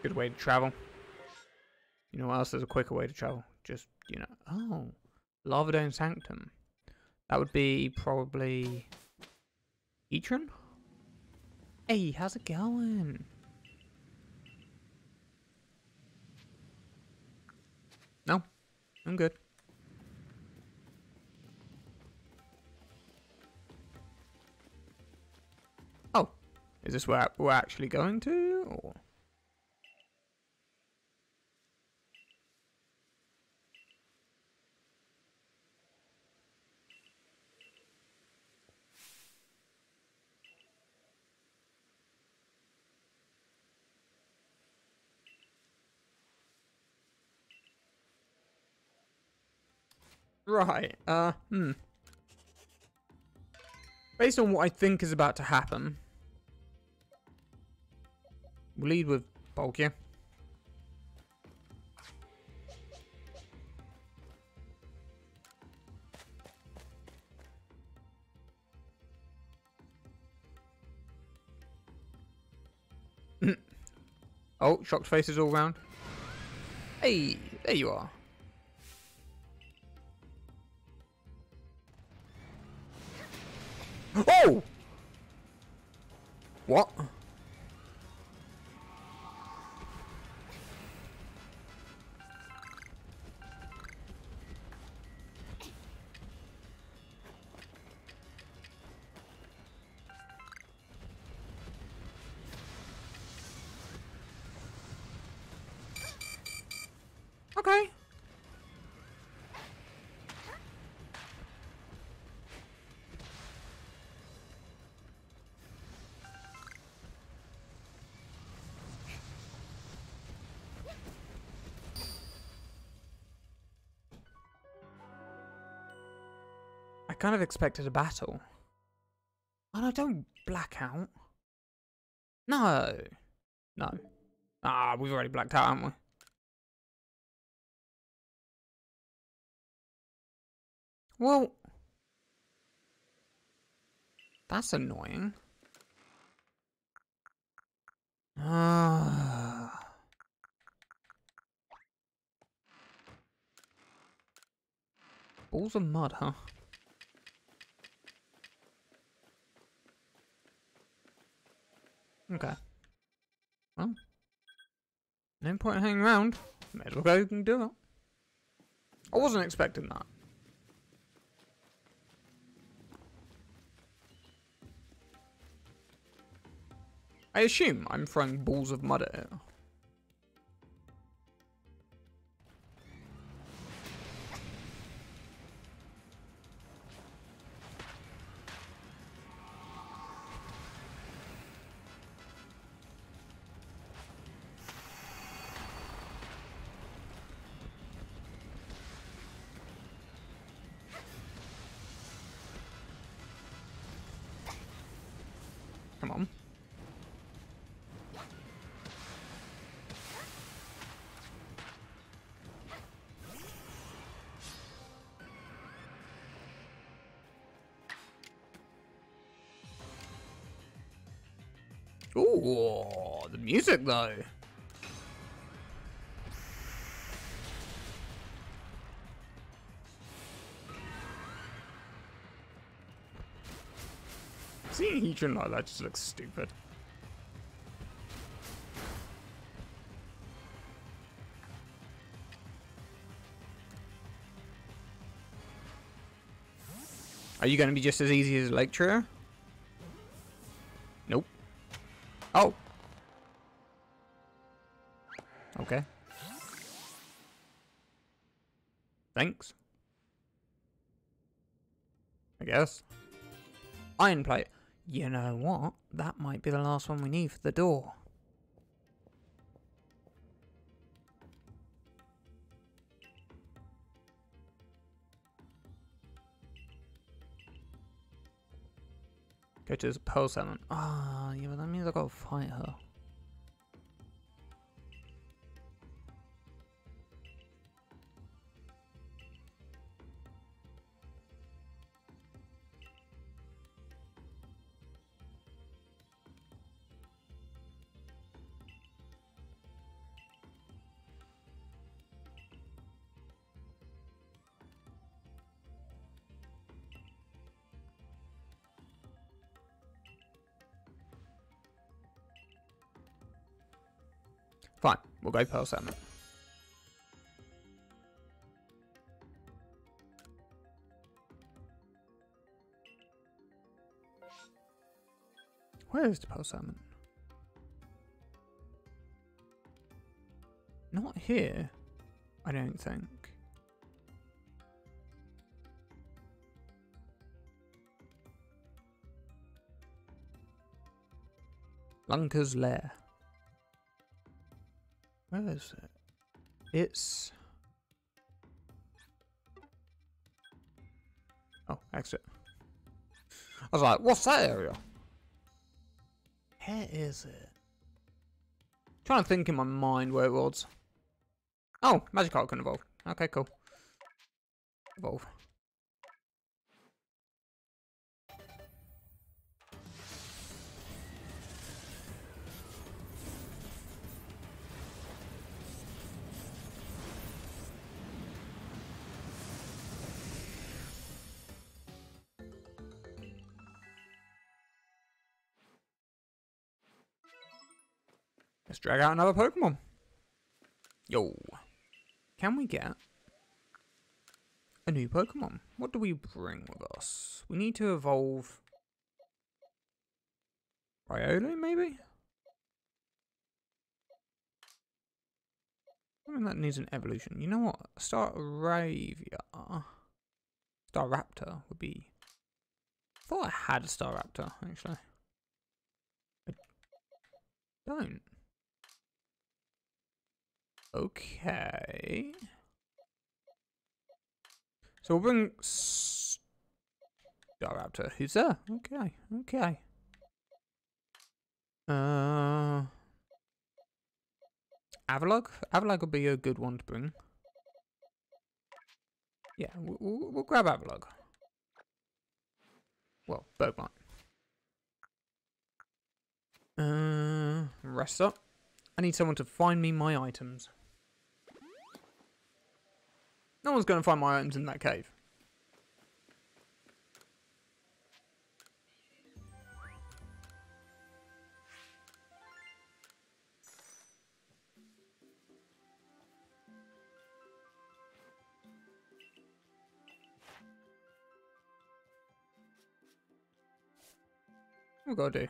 Good way to travel. You know what else There's a quicker way to travel? Just, you know, oh, Lava Dome Sanctum. That would be probably Heatran? Hey, how's it going? No, I'm good. Oh, is this where we're actually going to? Or? Right, uh, hmm. Based on what I think is about to happen, we'll lead with Palkia. oh, shocked faces all round. Hey, there you are. Oh! What? Kind of expected a battle. Oh no, don't black out. No. No. Ah, we've already blacked out, haven't we? Well, that's annoying. Ah. Balls of mud, huh? Okay. Well, no point in hanging around. May as well go and do it. I wasn't expecting that. I assume I'm throwing balls of mud at it. Ooh, the music though. Seeing Heatran like that just looks stupid. Are you going to be just as easy as Lake Oh. Okay. Thanks. I guess. Iron plate. You know what? That might be the last one we need for the door. Go to the Pearl Settlement. Ah, yeah, but that means I gotta fight her. Fine, we'll go Pearl Settlement. Where is the Pearl Settlement? Not here, I don't think. Lunker's Lair. Where is it? It's... Oh, exit. I was like, what's that area? Where is it? trying to think in my mind where it was. Oh, Magikarp can evolve. Okay, cool. Evolve. Let's drag out another Pokemon. Yo. Can we get a new Pokemon? What do we bring with us? We need to evolve Riolu, maybe? I mean, that needs an evolution. You know what? Staravia. Staraptor would be... I thought I had a Staraptor, actually. I don't. Okay. So we'll bring Staraptor. Who's there? Okay, okay. Uh, Avalugg? Avalugg would be a good one to bring. Yeah, we'll, we'll grab Avalugg. Well, Bergmite. Uh, rest up. I need someone to find me my items. No one's going to find my items in that cave. What gotta do?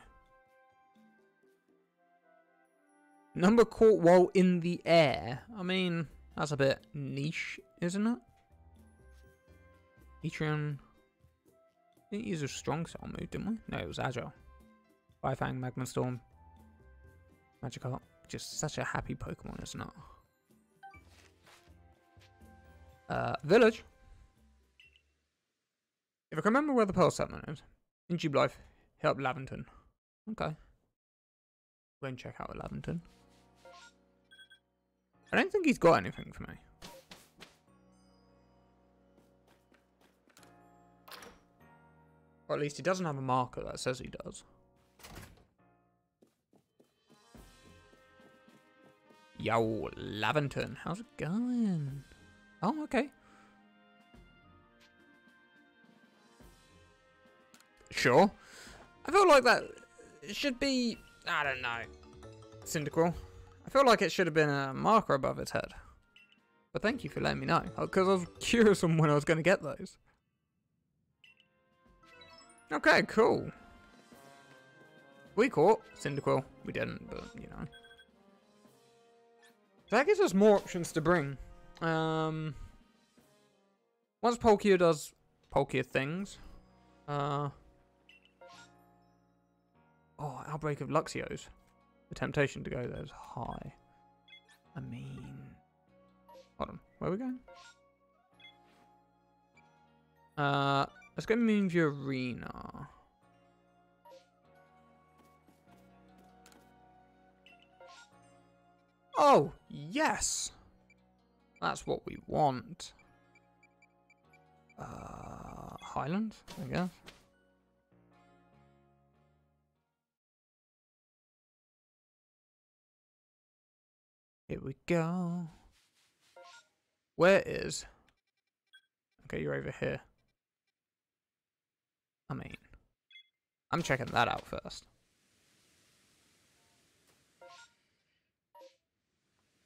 Number caught while in the air. I mean, that's a bit niche, isn't it? Heatran. Didn't use a strong style move, didn't we? No, it was agile. Firefang, Magma Storm, Magikarp. Just such a happy Pokemon, isn't it? Uh, village. If I can remember where the Pearl Settlement is. In hit up Laventon. Okay. Go and check out Laventon. I don't think he's got anything for me. Or at least he doesn't have a marker that says he does. Yo, Laventon, how's it going? Oh, okay. Sure. I feel like that should be, I don't know, Cyndaquil. I feel like it should have been a marker above its head. But thank you for letting me know, because I was curious on when I was going to get those. Okay, cool. We caught Cyndaquil. We didn't, but, you know. That gives us more options to bring. Um, once Palkia does Palkia things, uh, oh, outbreak of Luxios. The temptation to go there is high. I mean, hold on, where are we going? Uh, let's go Moonview Arena. Oh, yes! That's what we want. Uh, Highland, I guess. Here we go. Where is... Okay, you're over here. I mean, I'm checking that out first.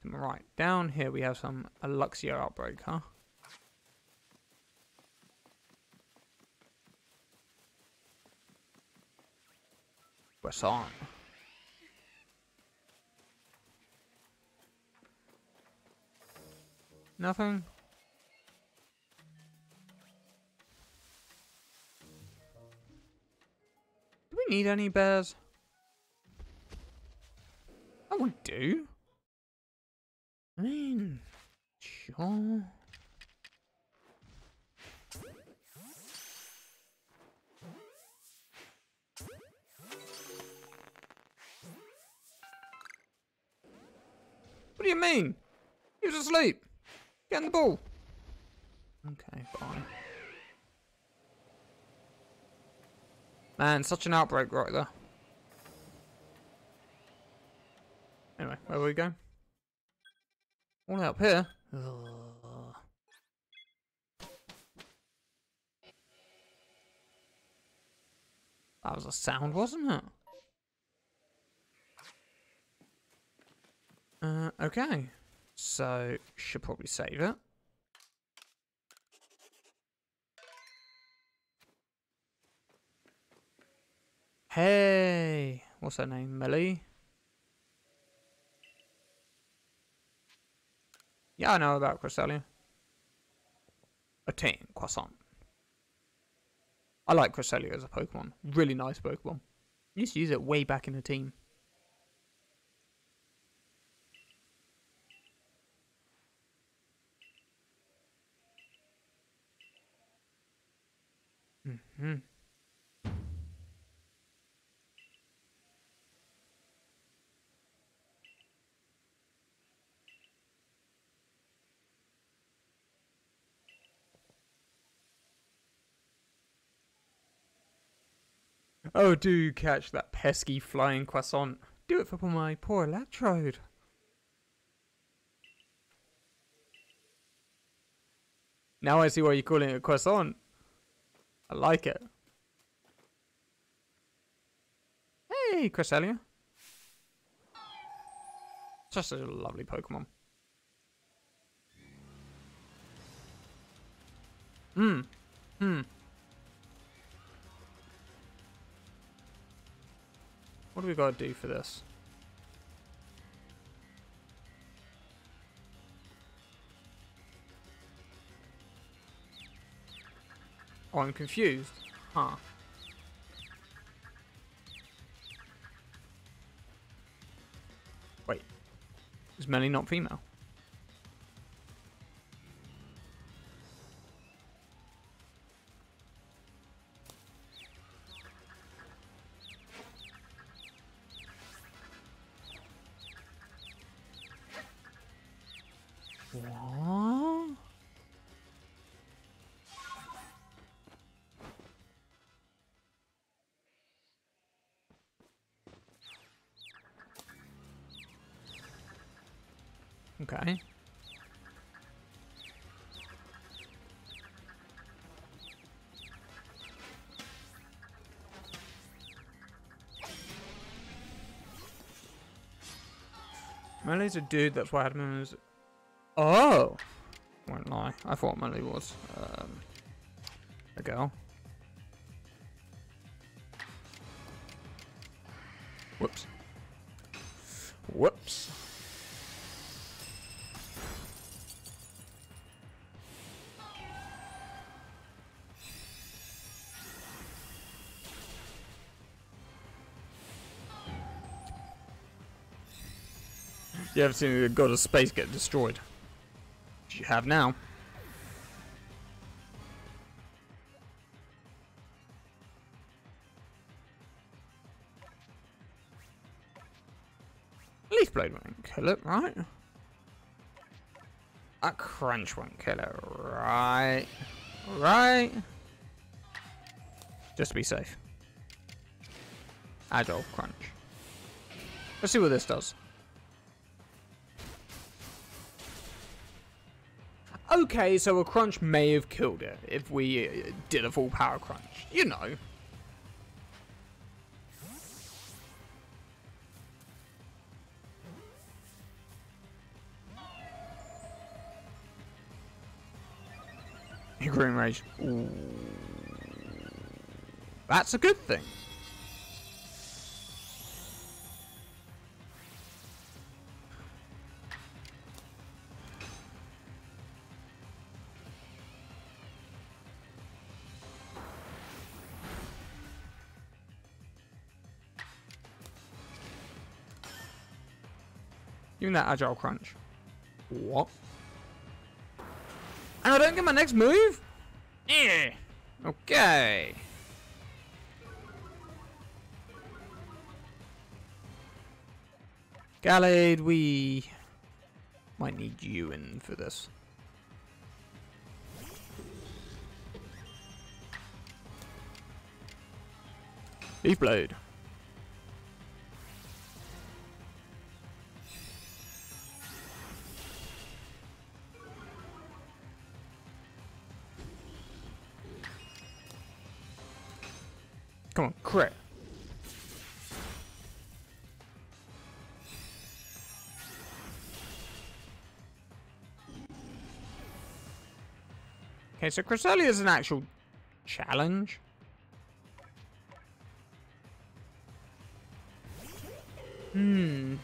Right, down here we have some Luxio outbreak, huh? What's on? Nothing? Do we need any bears? Oh, we do. I mean, sure. What do you mean? He was asleep. Get in the ball. Okay, fine. Man, such an outbreak right there. Anyway, where are we going? All up here. That was a sound, wasn't it? Uh, okay. So, should probably save it. Hey! What's her name? Melli? Yeah, I know about Cresselia. Attain Croissant. I like Cresselia as a Pokemon. Really nice Pokemon. I used to use it way back in the team. Mm hmm Oh, do catch that pesky flying croissant. Do it for my poor electrode. Now I see why you're calling it a croissant. I like it. Hey, Cresselia. Just a lovely Pokemon. Hmm. Hmm. What do we got to do for this? I'm confused. Huh. Wait. Is Melli not female? Melli's a dude, that's why admin is... Oh! Won't lie, I thought Melli was um, a girl. You ever seen a god of space get destroyed? Which you have now. Leaf Blade won't kill it, right? A Crunch won't kill it, right? Right? Just to be safe. Agile Crunch. Let's see what this does. Okay, so a crunch may have killed it if we uh, did a full power crunch. You know. Green Rage. Ooh. That's a good thing. Even that agile crunch. What? And I don't get my next move? Eh. Okay. Gallade, we might need you in for this. Leaf Blade. So Cresselia is an actual challenge. Hmm.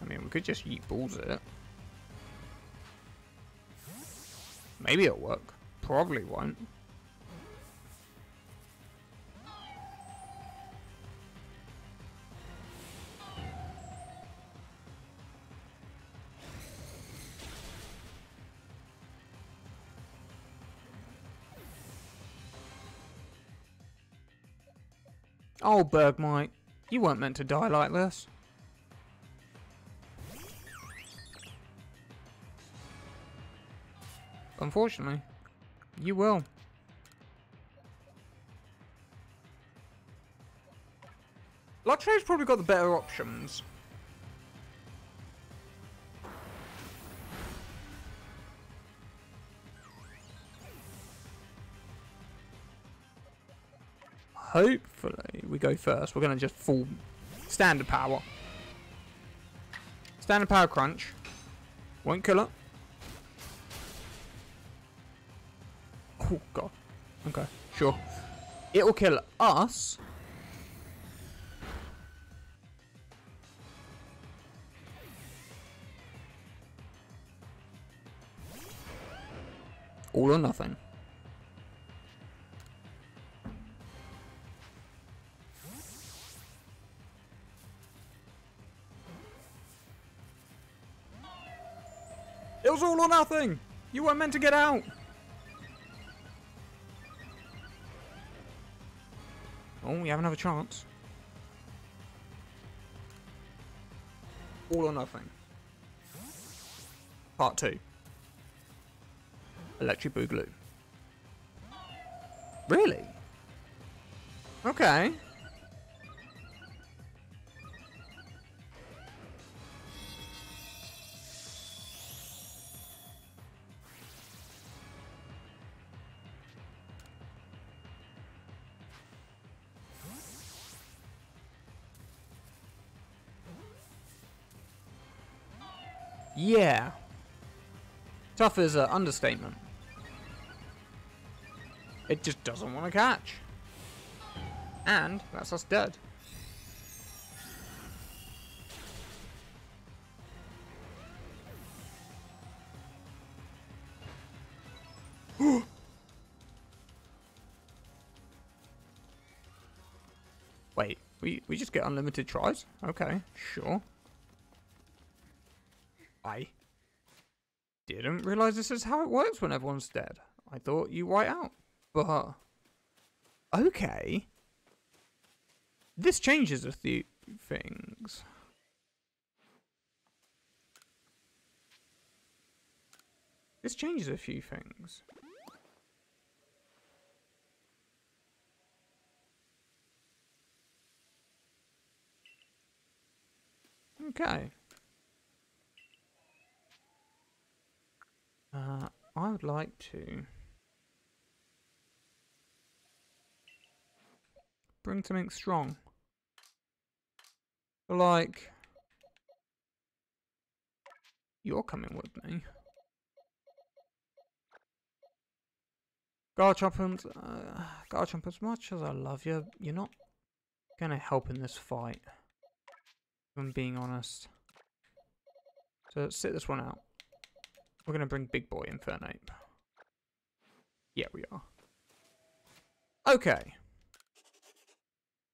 I mean, we could just eat balls at it. Maybe it'll work. Probably won't. Oh, Bergmite, you weren't meant to die like this. Unfortunately, you will. Luxray's probably got the better options. Hopefully we go first. We're going to just full standard power. Standard power crunch. Won't kill it. Oh, God. Okay, sure. It will kill us. All or nothing. Nothing! You weren't meant to get out! Oh, we have another chance. All or nothing. Part 2. Electric Boogaloo. Really? Okay. Yeah. Tough is an understatement. It just doesn't want to catch. And that's us dead. Wait, we, we just get unlimited tries? Okay, sure. I didn't realize this is how it works when everyone's dead. I thought you white out. But, okay. This changes a few things. This changes a few things. Okay. Uh, I would like to bring something strong. Like, you're coming with me. Garchomp, uh, Garchomp, as much as I love you, you're not gonna help in this fight. If I'm being honest. So sit this one out. We're going to bring Big Boy Infernape. Yeah, we are. Okay.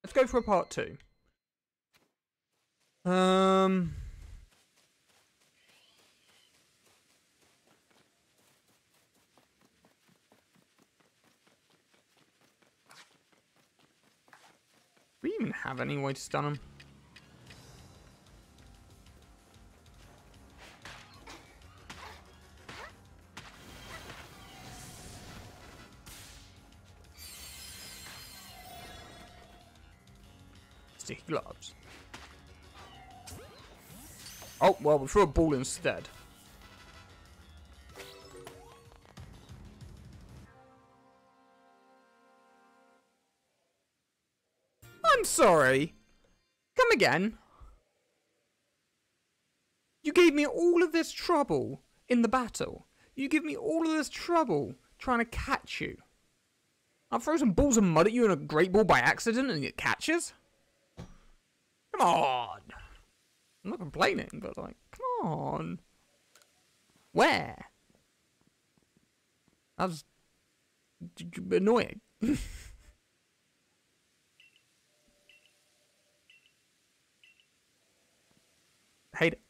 Let's go for a part two. Um... We even have any way to stun him? Sticky gloves. Oh, well, we threw a ball instead. I'm sorry. Come again. You gave me all of this trouble in the battle. You give me all of this trouble trying to catch you. I'll throw some balls of mud at you in a great ball by accident and it catches? Come on. I'm not complaining, but like, come on. Where? That was annoying. Hate it.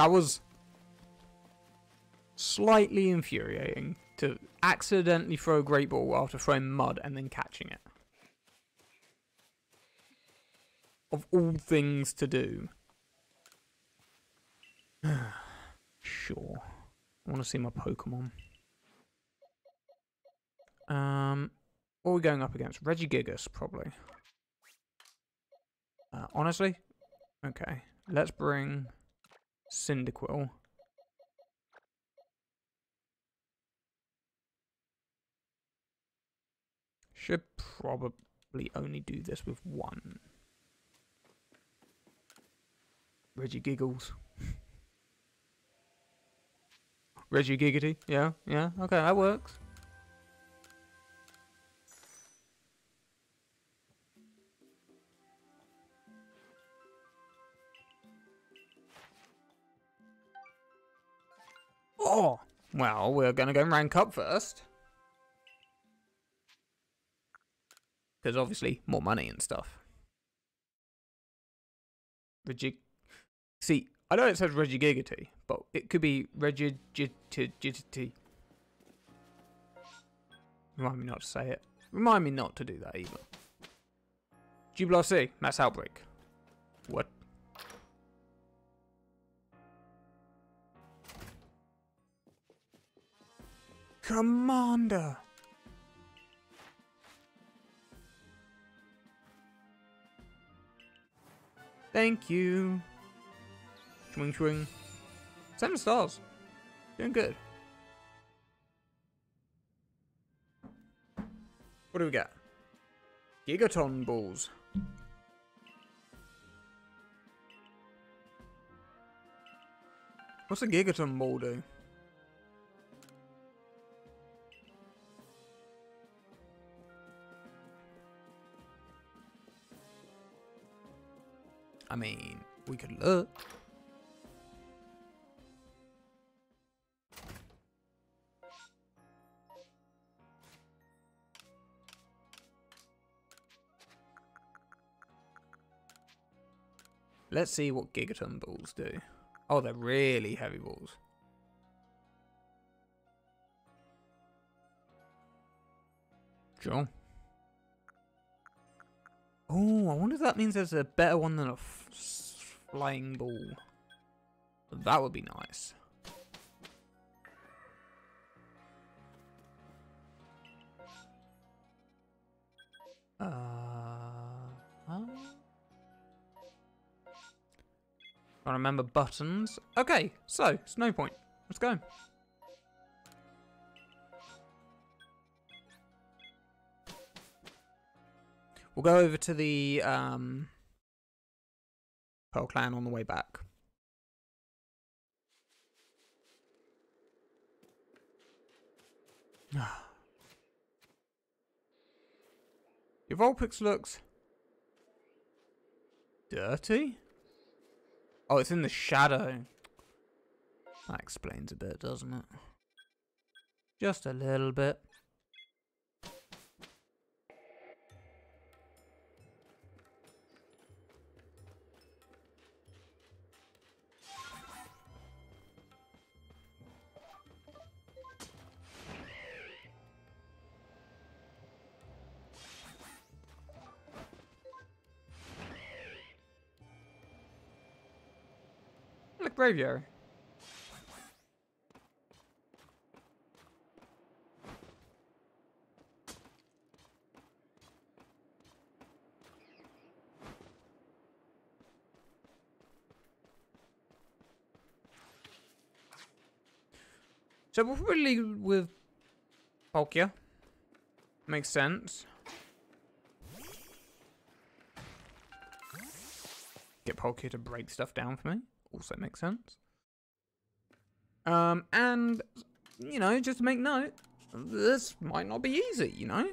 That was slightly infuriating to accidentally throw a great ball after throwing mud and then catching it. Of all things to do. sure. I want to see my Pokemon. Um, what are we going up against? Reggie Regigigas, probably. Uh, honestly? Okay. Let's bring Cyndaquil. Should probably only do this with one. Reggie giggles. Reggie Giggity, yeah, yeah, okay, that works. Oh, well, we're going to go rank up first. Because obviously, more money and stuff. Regi... See, I know it says Regigiggity, but it could be Regigitity. Remind me not to say it. Remind me not to do that either. Jubilife C, mass outbreak. What? Commander! Thank you. Swing, swing. Seven stars. Doing good. What do we got? Gigaton balls. What's a gigaton ball do? I mean, we could look. Let's see what gigaton balls do. Oh, they're really heavy balls. Sure. Oh, I wonder if that means there's a better one than a flying ball. That would be nice. Uh, huh? I remember buttons. Okay, so, it's no Point. Let's go. We'll go over to the um, Pearl Clan on the way back. Your Vulpix looks dirty. Oh, it's in the shadow. That explains a bit, doesn't it? Just a little bit. Braviary. So we'll probably with Palkia. Makes sense. Get Palkia to break stuff down for me also makes sense. Um, and, you know, just to make note, this might not be easy, you know?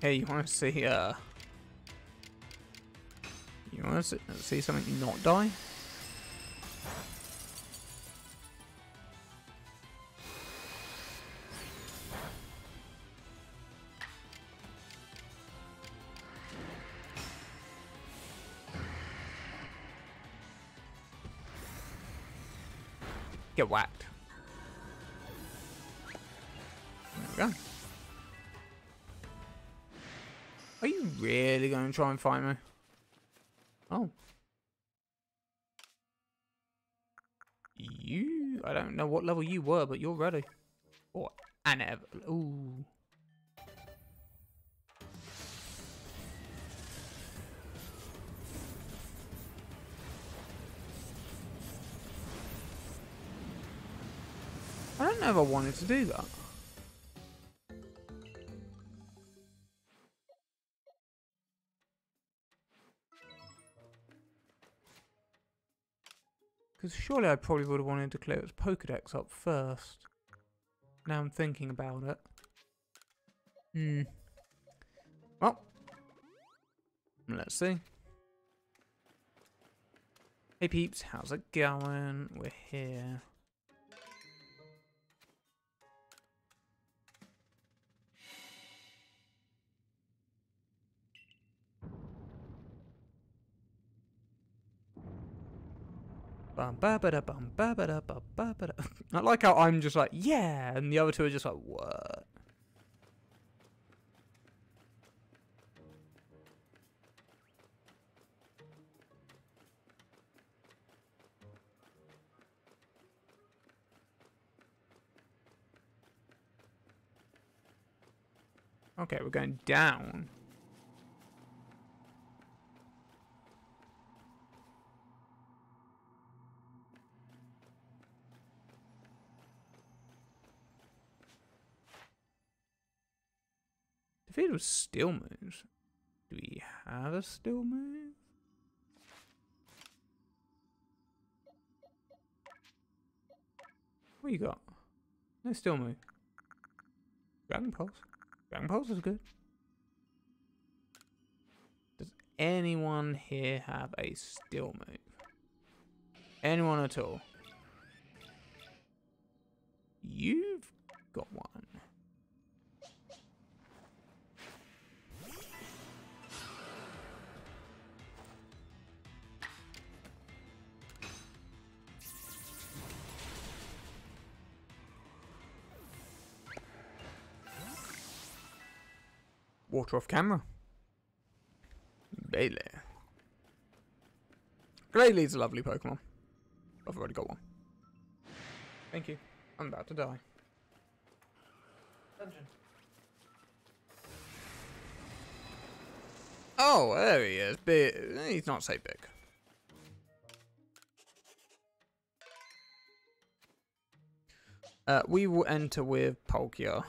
Hey, you want to see, uh, want to see something not die? Get whacked. There we go. Are you really going to try and fight me? Oh. You, I don't know what level you were, but you're ready. Or an ever. Ooh. I don't know if I wanted to do that. Because surely I probably would have wanted to clear its Pokedex up first. Now I'm thinking about it. Hmm. Well. Let's see. Hey peeps, how's it going? We're here. I like how I'm just like, yeah, and the other two are just like, what? Okay, we're going down. Defeat was still moves. Do we have a still move? What you got? No still move. Dragon Pulse. Dragon Pulse is good. Does anyone here have a still move? Anyone at all? You've got one. Water off camera. Bailey. Glalie a lovely Pokemon. I've already got one. Thank you. I'm about to die. Dungeon. Oh, there he is. Big. He's not so big. Uh, we will enter with Palkia.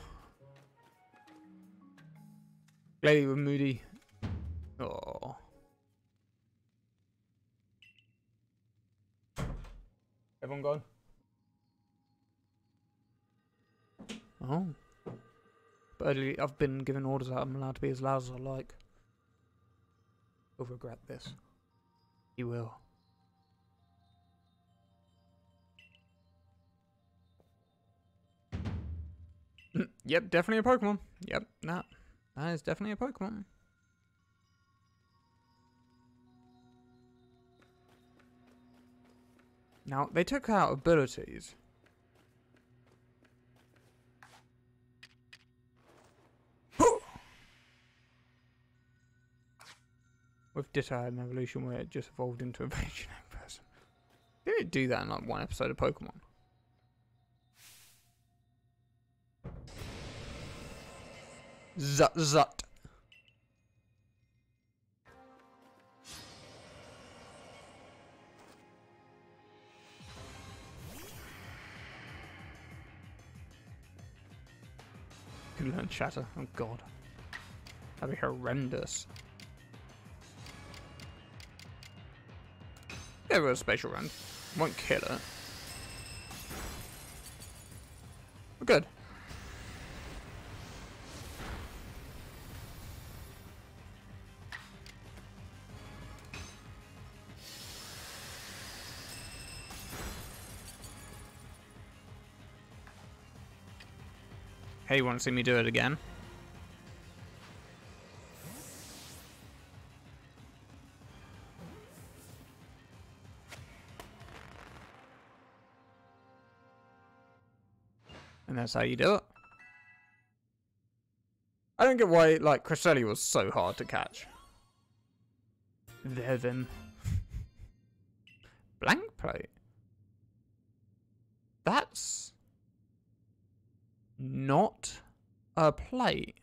Lady with Moody. Oh. Everyone gone? Oh. But I've been given orders that I'm allowed to be as loud as I like. He'll regret this. He will. Mm, yep, definitely a Pokemon. Yep, that. Uh, that is definitely a Pokemon. Now, they took out abilities. With Ditto an Evolution where it just evolved into a very person. Did it do that in like one episode of Pokemon? Zut zut. Could learn chatter. Oh god. That'd be horrendous. Give it a Spacial Rend. Won't kill it. We're good. Hey, you want to see me do it again? And that's how you do it. I don't get why, like, Cresselia was so hard to catch. There then. Blank plate. That's not a plate.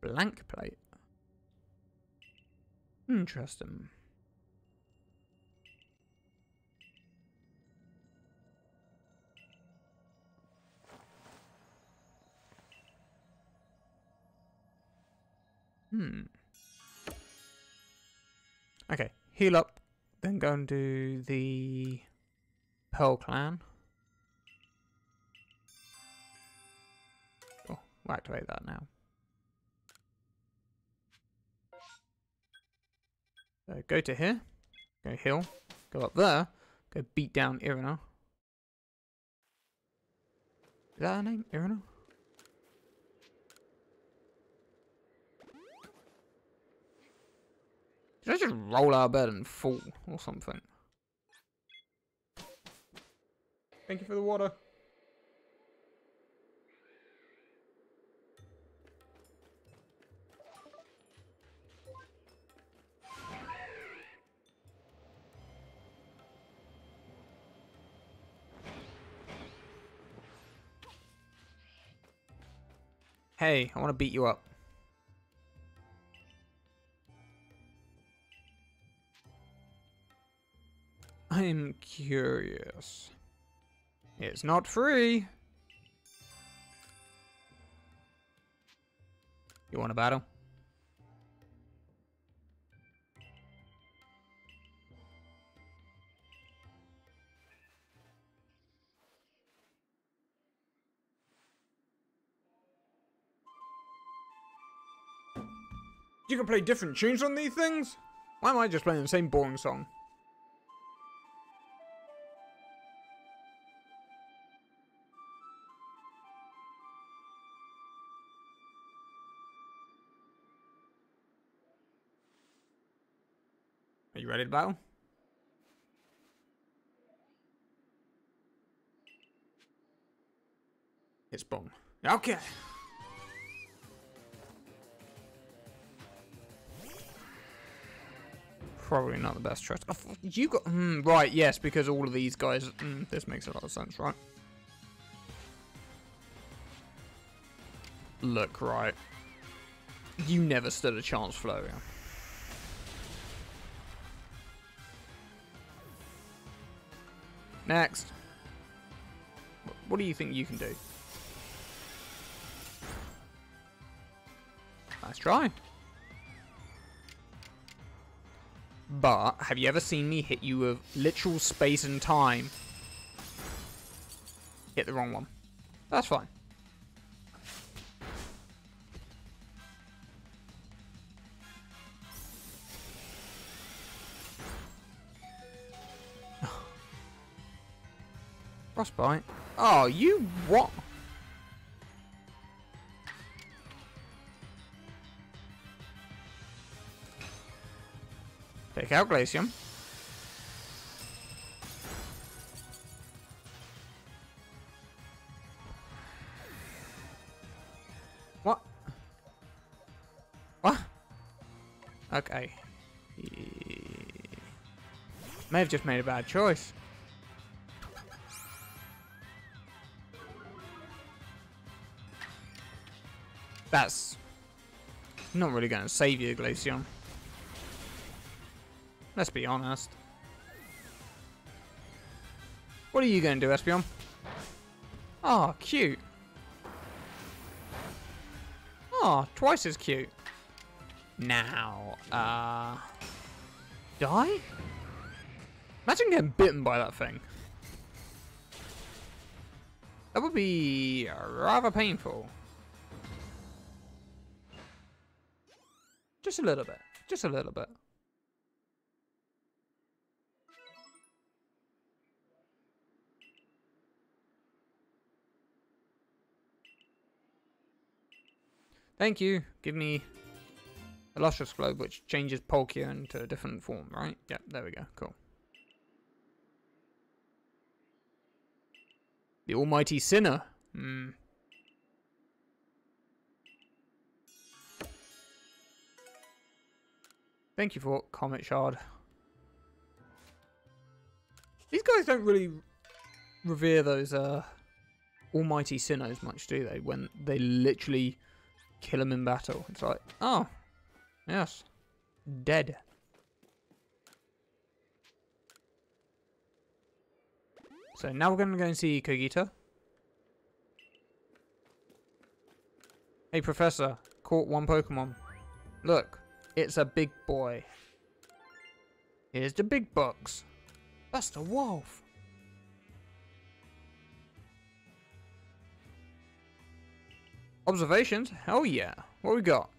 Blank plate. Interesting. Hmm. Okay, heal up, then go and do the Pearl Clan. Oh, we'll activate that now. So go to here, go heal, go up there, go beat down Irina. Is that her name? Irina? Did I just roll out of bed and fall or something? Thank you for the water. Hey, I want to beat you up. I'm curious. It's not free. You want a battle? You can play different tunes on these things? Why am I just playing the same boring song? Battle? It's bomb. Okay. Probably not the best choice. Oh, you got mm, right, yes, because all of these guys. Mm, this makes a lot of sense, right? Look, right. You never stood a chance, Florian. Next. What do you think you can do? Nice try. But, have you ever seen me hit you with literal space and time? Hit the wrong one. That's fine. Frostbite. Oh, you what? Take out Glaceon. What? What? Okay. May have just made a bad choice. That's not really going to save you, Glaceon. Let's be honest. What are you going to do, Espeon? Oh, cute. Oh, twice as cute. Now, uh... Die? Imagine getting bitten by that thing. That would be rather painful. Just a little bit. Just a little bit. Thank you. Give me a Lustrous Globe, which changes Palkia into a different form, right? Yep, there we go. Cool. The Almighty Sinnoh. Hmm. Thank you for Comet Shard. These guys don't really revere those uh, Almighty Sinnohs much, do they? When they literally kill them in battle. It's like, oh, yes, dead. So now we're going to go and see Cogita. Hey, Professor, caught one Pokemon. Look, it's a big boy. Here's the big box. That's the wolf. Observations? Hell yeah. What we got?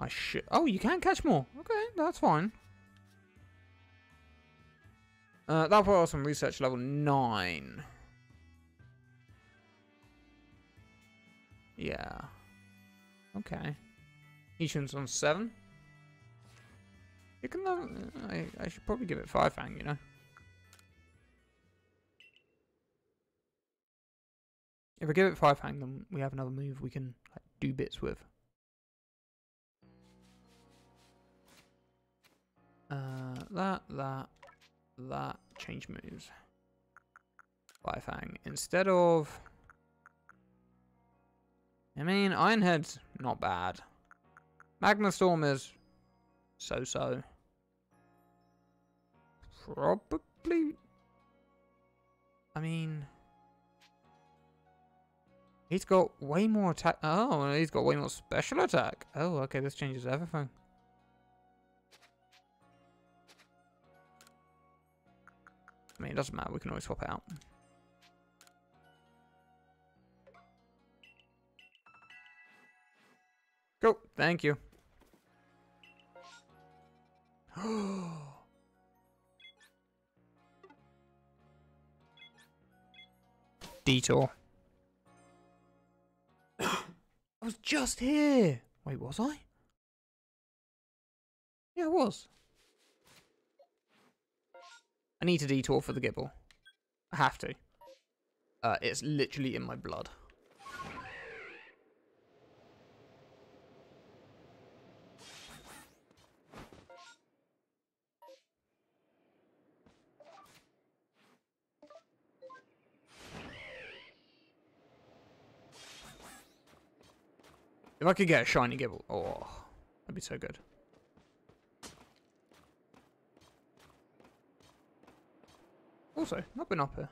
I should. Oh, you can catch more. Okay, that's fine. Uh, that'll put us on research level 9. Yeah. Okay. Eachion's on 7. You can. Uh, I, I should probably give it Fire Fang, you know. If I give it Fire Fang, then we have another move we can like, do bits with. Uh, that, that, that, change moves. Fire Fang. Instead of... I mean, Ironhead's not bad. Magma Storm is so-so. Probably... I mean... He's got way more attack. Oh, he's got way more special attack. Oh, okay, this changes everything. I mean, it doesn't matter. We can always swap it out. Go. Thank you. Detour. I was just here. Wait, was I? Yeah, I was. I need to detour for the Gible. I have to. Uh, it's literally in my blood. If I could get a shiny Gible, oh, that'd be so good. Also, not been up here.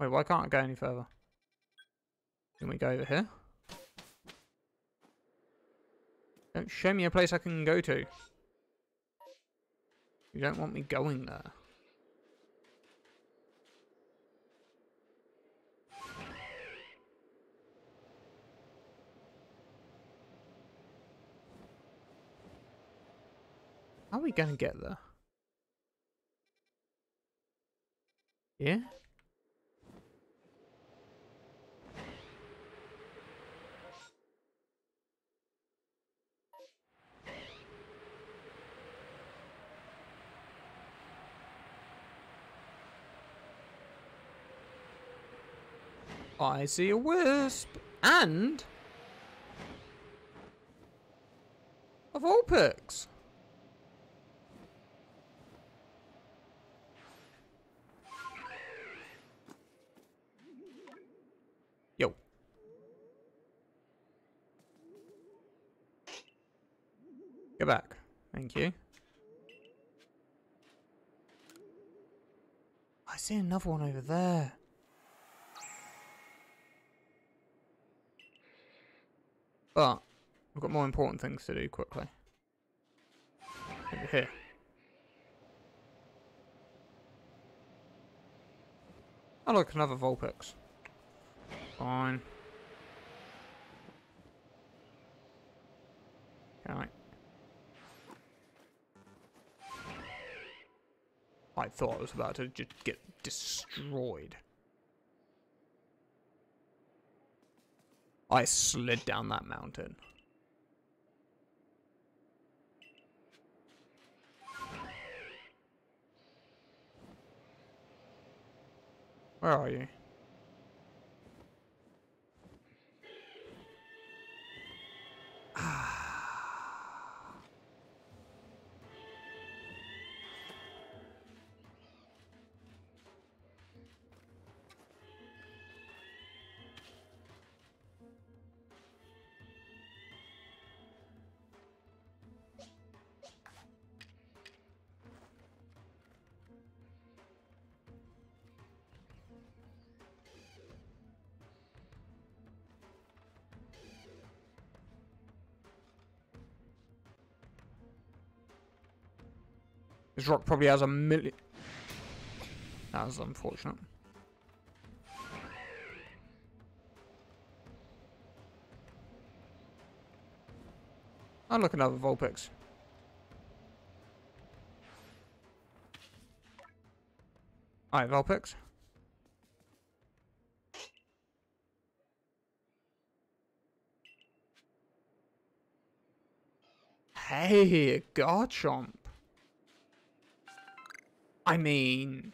Wait, why can't I go any further? Can we go over here? Don't show me a place I can go to. You don't want me going there. How are we to get there? Yeah? I see a wisp and a Vulpix. Yo. Go back. Thank you. I see another one over there. But we've got more important things to do quickly. Over here. Oh look, another Vulpix. Fine. Alright. I thought I was about to just get destroyed. I slid down that mountain. Where are you? Ah. This rock probably has a million. That was unfortunate. Oh, look, another Vulpix. Alright, Vulpix. Hey, Garchomp. I mean...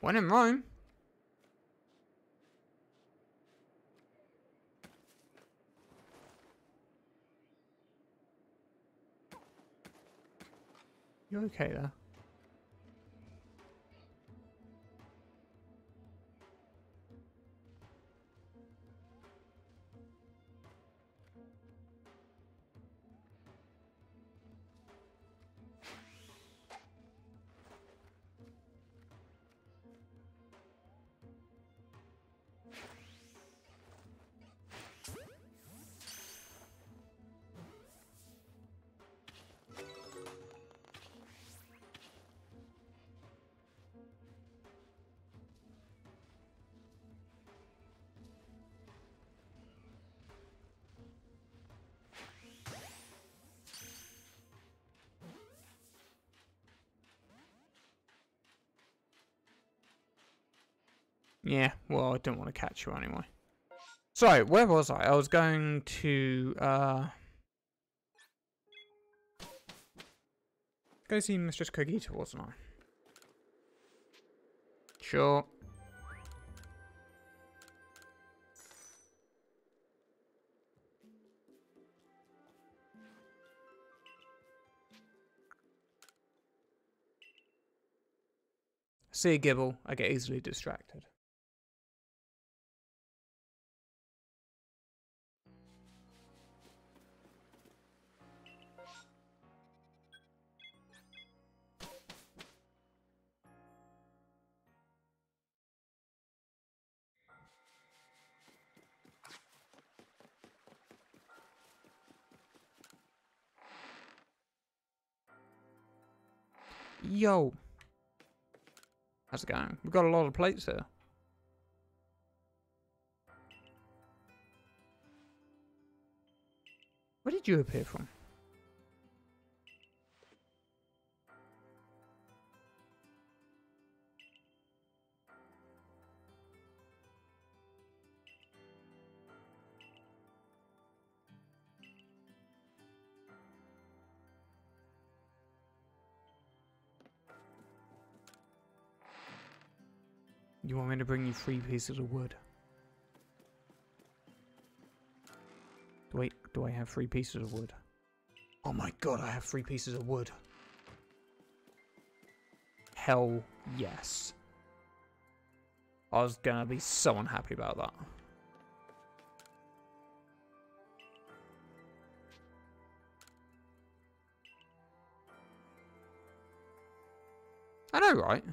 When in Rome. You okay there? Yeah, well, I don't want to catch you anyway. So, where was I? I was going to, uh... Go see Mistress Cogita, wasn't I? Sure. See a Gible, I get easily distracted. Yo. How's it going? We've got a lot of plates here. Where did you appear from? You want me to bring you three pieces of wood? Wait, do I have three pieces of wood? Oh my god, I have three pieces of wood. Hell yes. I was gonna be so unhappy about that. I know, right?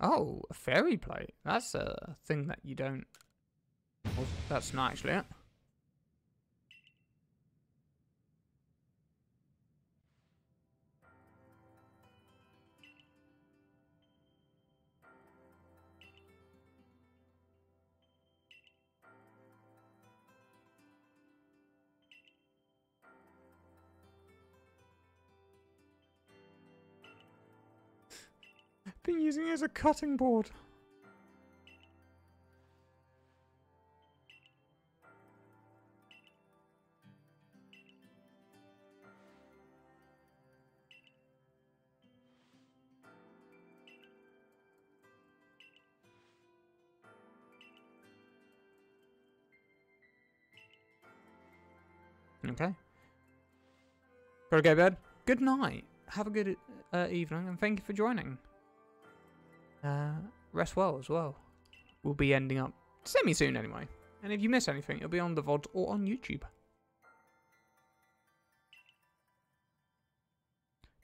Oh, a fairy plate. That's a thing that you don't... That's not actually it. As a cutting board. Okay. Gotta go bed. Good night. Have a good uh, evening and thank you for joining. Uh, rest well as well. We'll be ending up semi soon anyway. And if you miss anything, it'll be on the VOD or on YouTube.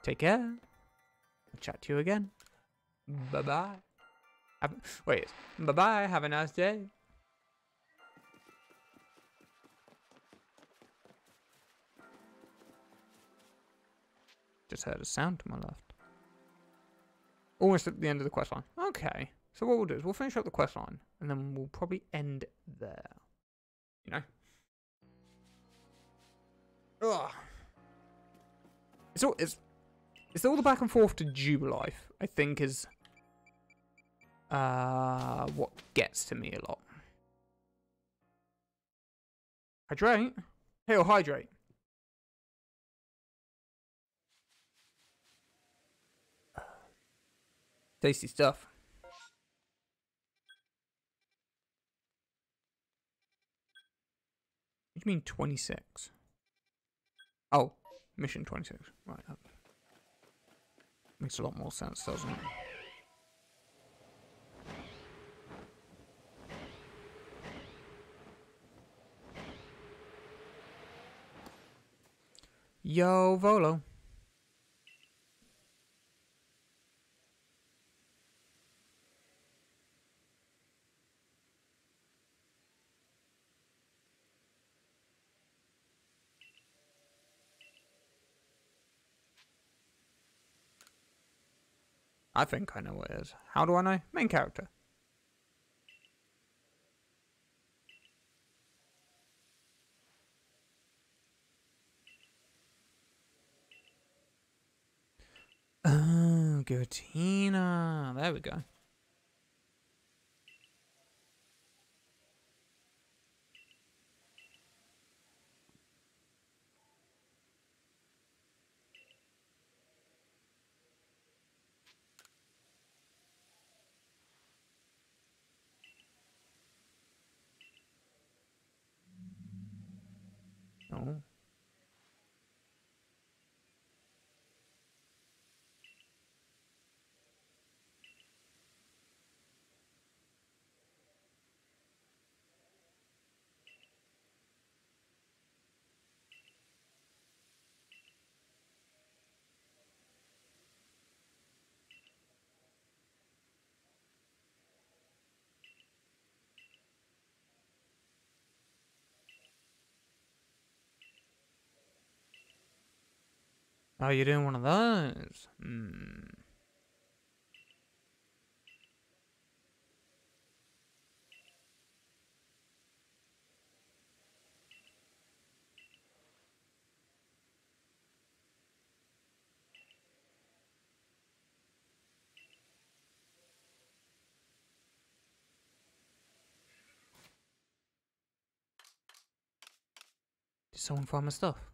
Take care. I'll chat to you again. Bye bye. Wait. Bye bye. Have a nice day. Just heard a sound to my left. Almost at the end of the quest line. Okay. So what we'll do is we'll finish up the quest line and then we'll probably end there. You know? Ugh. It's all it's it's all the back and forth to Jubilife, I think is uh what gets to me a lot. Hydrate? He'll hydrate. Tasty stuff. What do you mean 26? Oh, mission 26. Right. That makes a lot more sense, doesn't it? Yo, Volo. I think I know what it is. How do I know? Main character. Oh, Giratina. There we go. Oh. Oh, you're doing one of those? Hmm. Did someone find my stuff?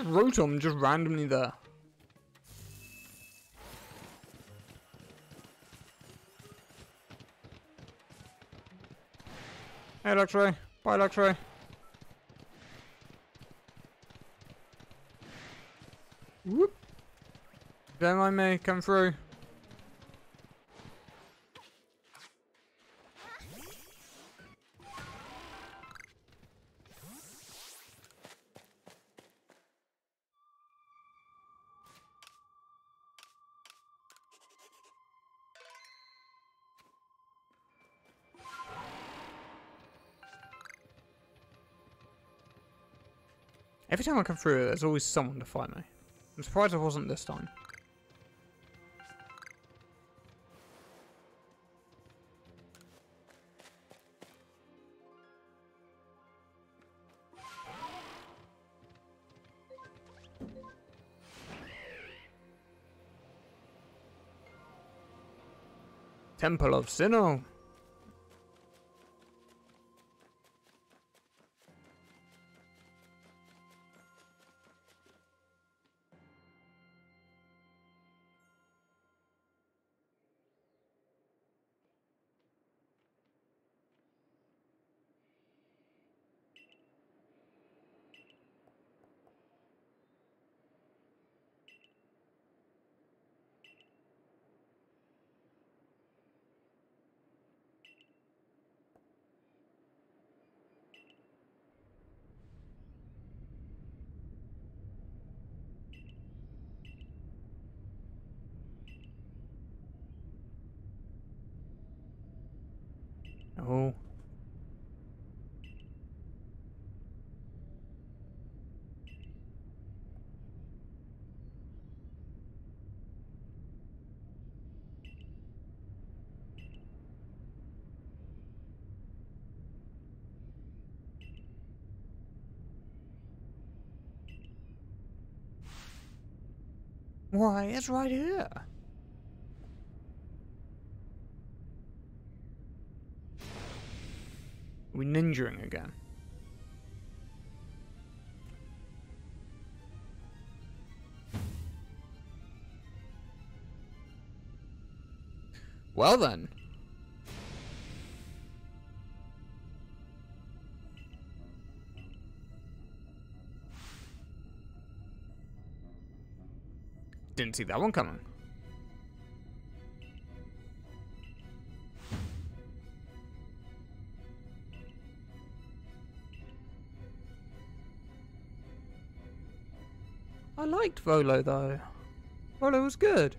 Just Rotom just randomly there. Hey, Luxray. Bye, Luxray. Whoop. Don't mind me. Come through. Every time I come through, there's always someone to fight me. I'm surprised it wasn't this time. Temple of Sinnoh. Why, it's right here. we ninjaing again? Well then. Didn't see that one coming. I liked Volo though. Volo was good.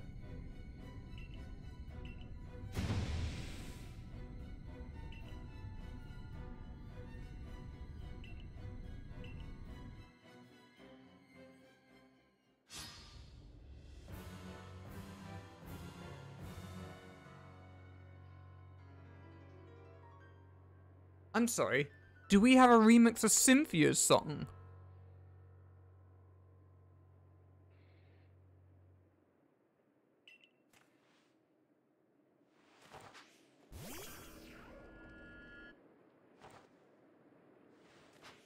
I'm sorry. Do we have a remix of Cynthia's song?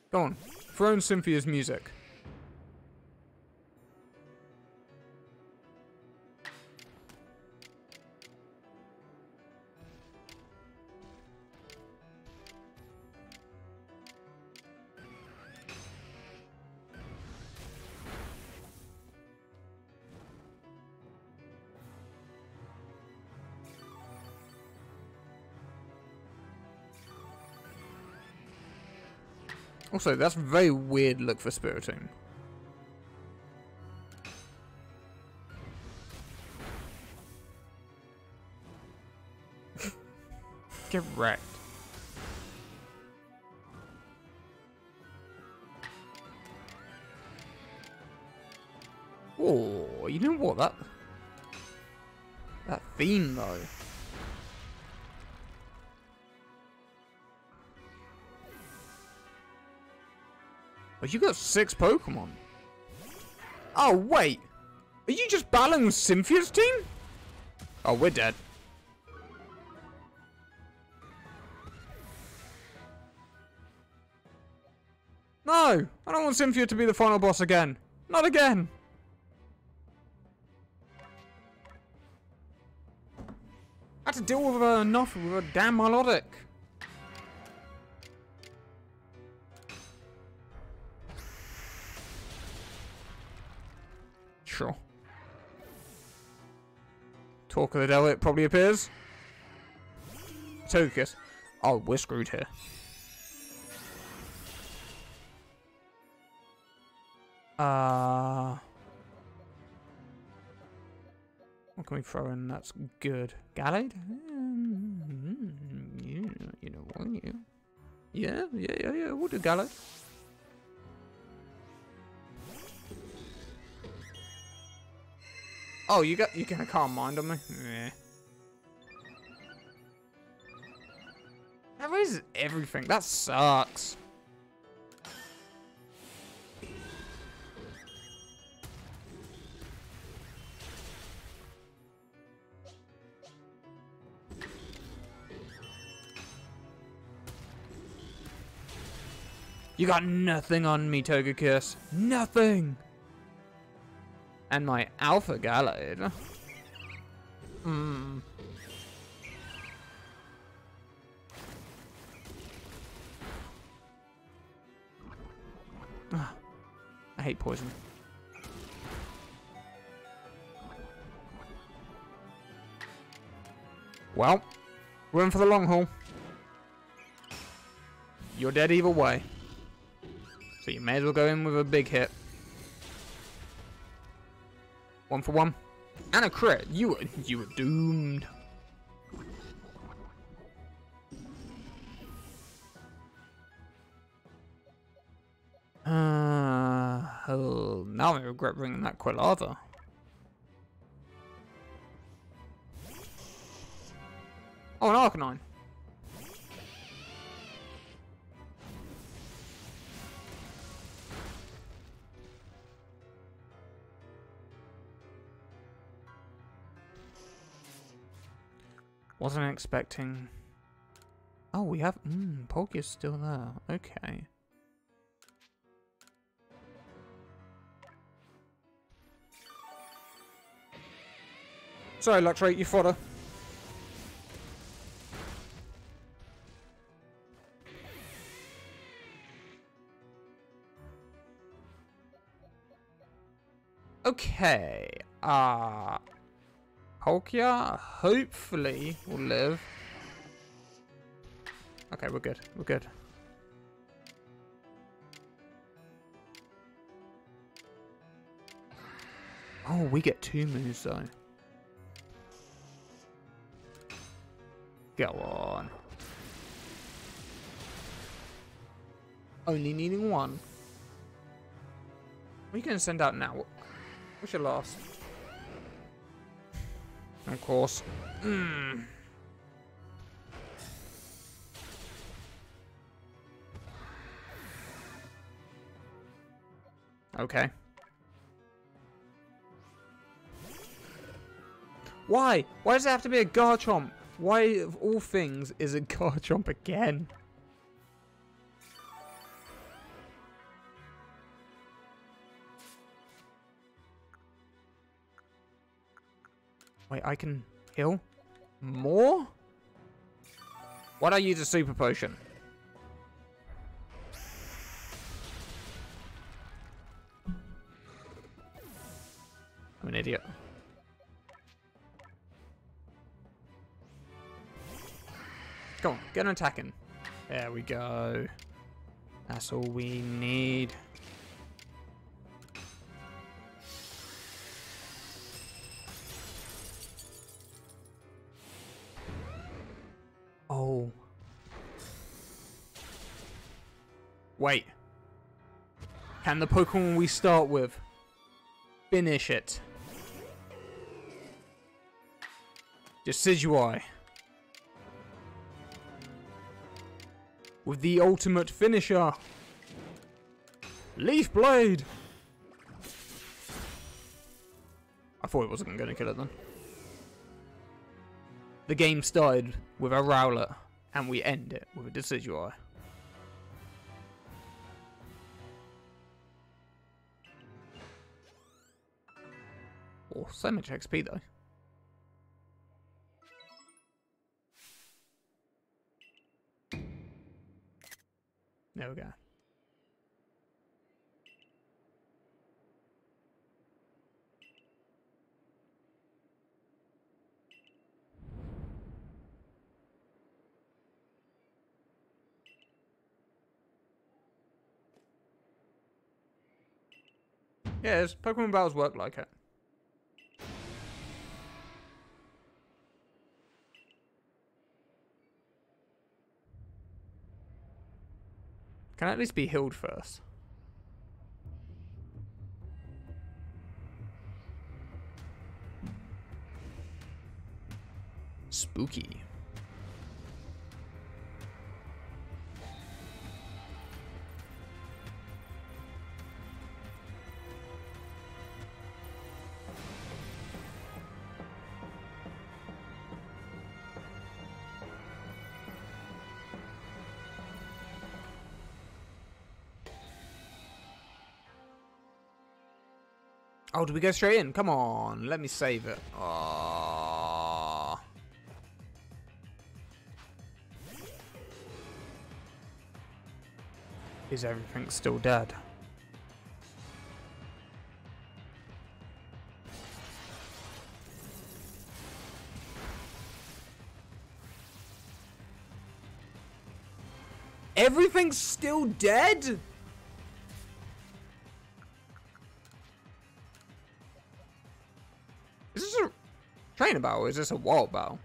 Go on. Throw in Cynthia's music. Also, that's a very weird look for Spiritomb. Get wrecked. Oh, you know what? That that theme though. But you got six Pokemon. Oh, wait. Are you just battling Cynthia's team? Oh, we're dead. No! I don't want Cynthia to be the final boss again. Not again! I had to deal with enough with a damn Milotic. Sure. Talk of the devil, it probably appears. Togekiss. Oh, we're screwed here. Uh... What can we throw in that's good? Gallade? Mm, you, you know what, you... Yeah, yeah, yeah, yeah, we'll do Gallade. Oh, you got you gonna calm mind on me? Yeah. That raises everything. That sucks. You got nothing on me, Togekiss. Nothing! And my Alpha Gallade. Hmm. I hate poison. Well, we're in for the long haul. You're dead either way. So you may as well go in with a big hit. One for one. And a crit. You were, you were doomed. Uh, oh, now I regret bringing that Quilava. Oh, an Arcanine. Wasn't expecting... Oh, we have... Mmm, Palkia's still there. Okay. Sorry, Luxray, you fodder. Okay. Uh Palkia hopefully will live. Okay, we're good. We're good. Oh, we get two moves though. Go on. Only needing one. Going to send out now? What's your last? Of course. Mm. Okay. Why? Why does it have to be a Garchomp? Why, of all things, is a Garchomp again? Wait, I can heal more? Why don't I use a super potion? I'm an idiot. Come on, get an attacking. There we go. That's all we need. Wait. Can the Pokemon we start with finish it? Decidueye. With the ultimate finisher. Leaf Blade! I thought it wasn't going to kill it then. The game started with a Rowlet, and we end it with a Decidueye. Oh, so much XP though. There we go. Yes, Pokemon battles work like it. Can I at least be healed first? Spooky. Oh, do we go straight in? Come on, let me save it. Aww. Is everything still dead? Everything's still dead? Battle or is this a wall battle?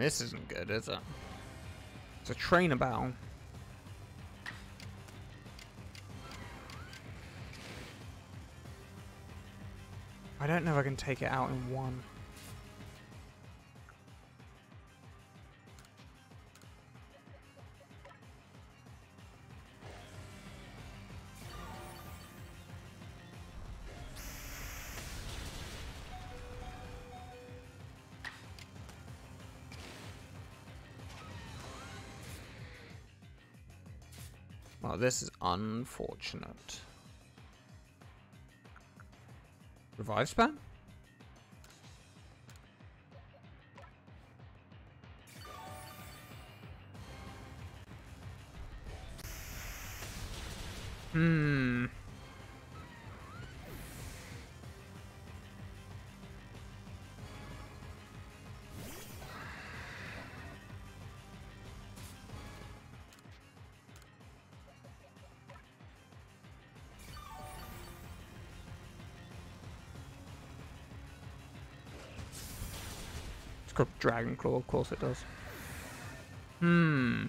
This isn't good, is it? It's a train battle. I don't know if I can take it out in one. this is unfortunate. Revive spam? Hmm. Dragon Claw, of course it does. Hmm.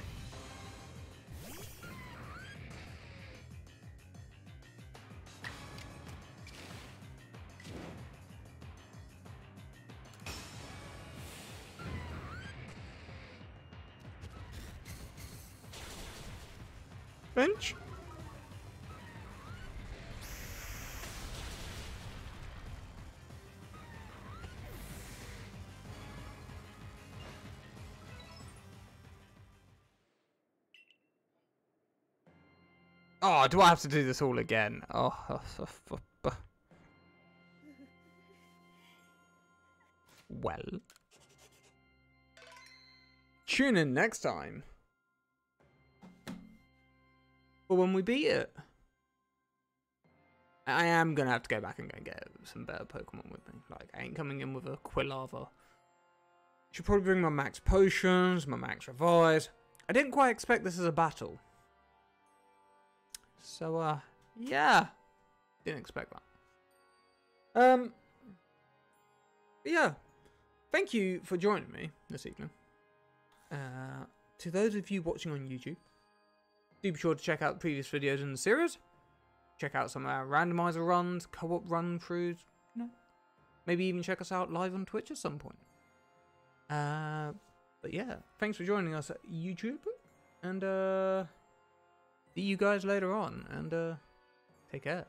Oh, do I have to do this all again? Oh, oh, oh, oh, well. Tune in next time. But when we beat it, I am gonna have to go back and go and get some better Pokemon with me. Like, I ain't coming in with a Quilava. Should probably bring my max potions, my max revives. I didn't quite expect this as a battle. So, uh, yeah. Didn't expect that. Um, yeah. Thank you for joining me this evening. Uh, to those of you watching on YouTube, do be sure to check out previous videos in the series. Check out some of our randomizer runs, co-op run throughs, you know. Maybe even check us out live on Twitch at some point. Uh, but yeah, thanks for joining us at YouTube. And uh, you guys later on. And uh, take care.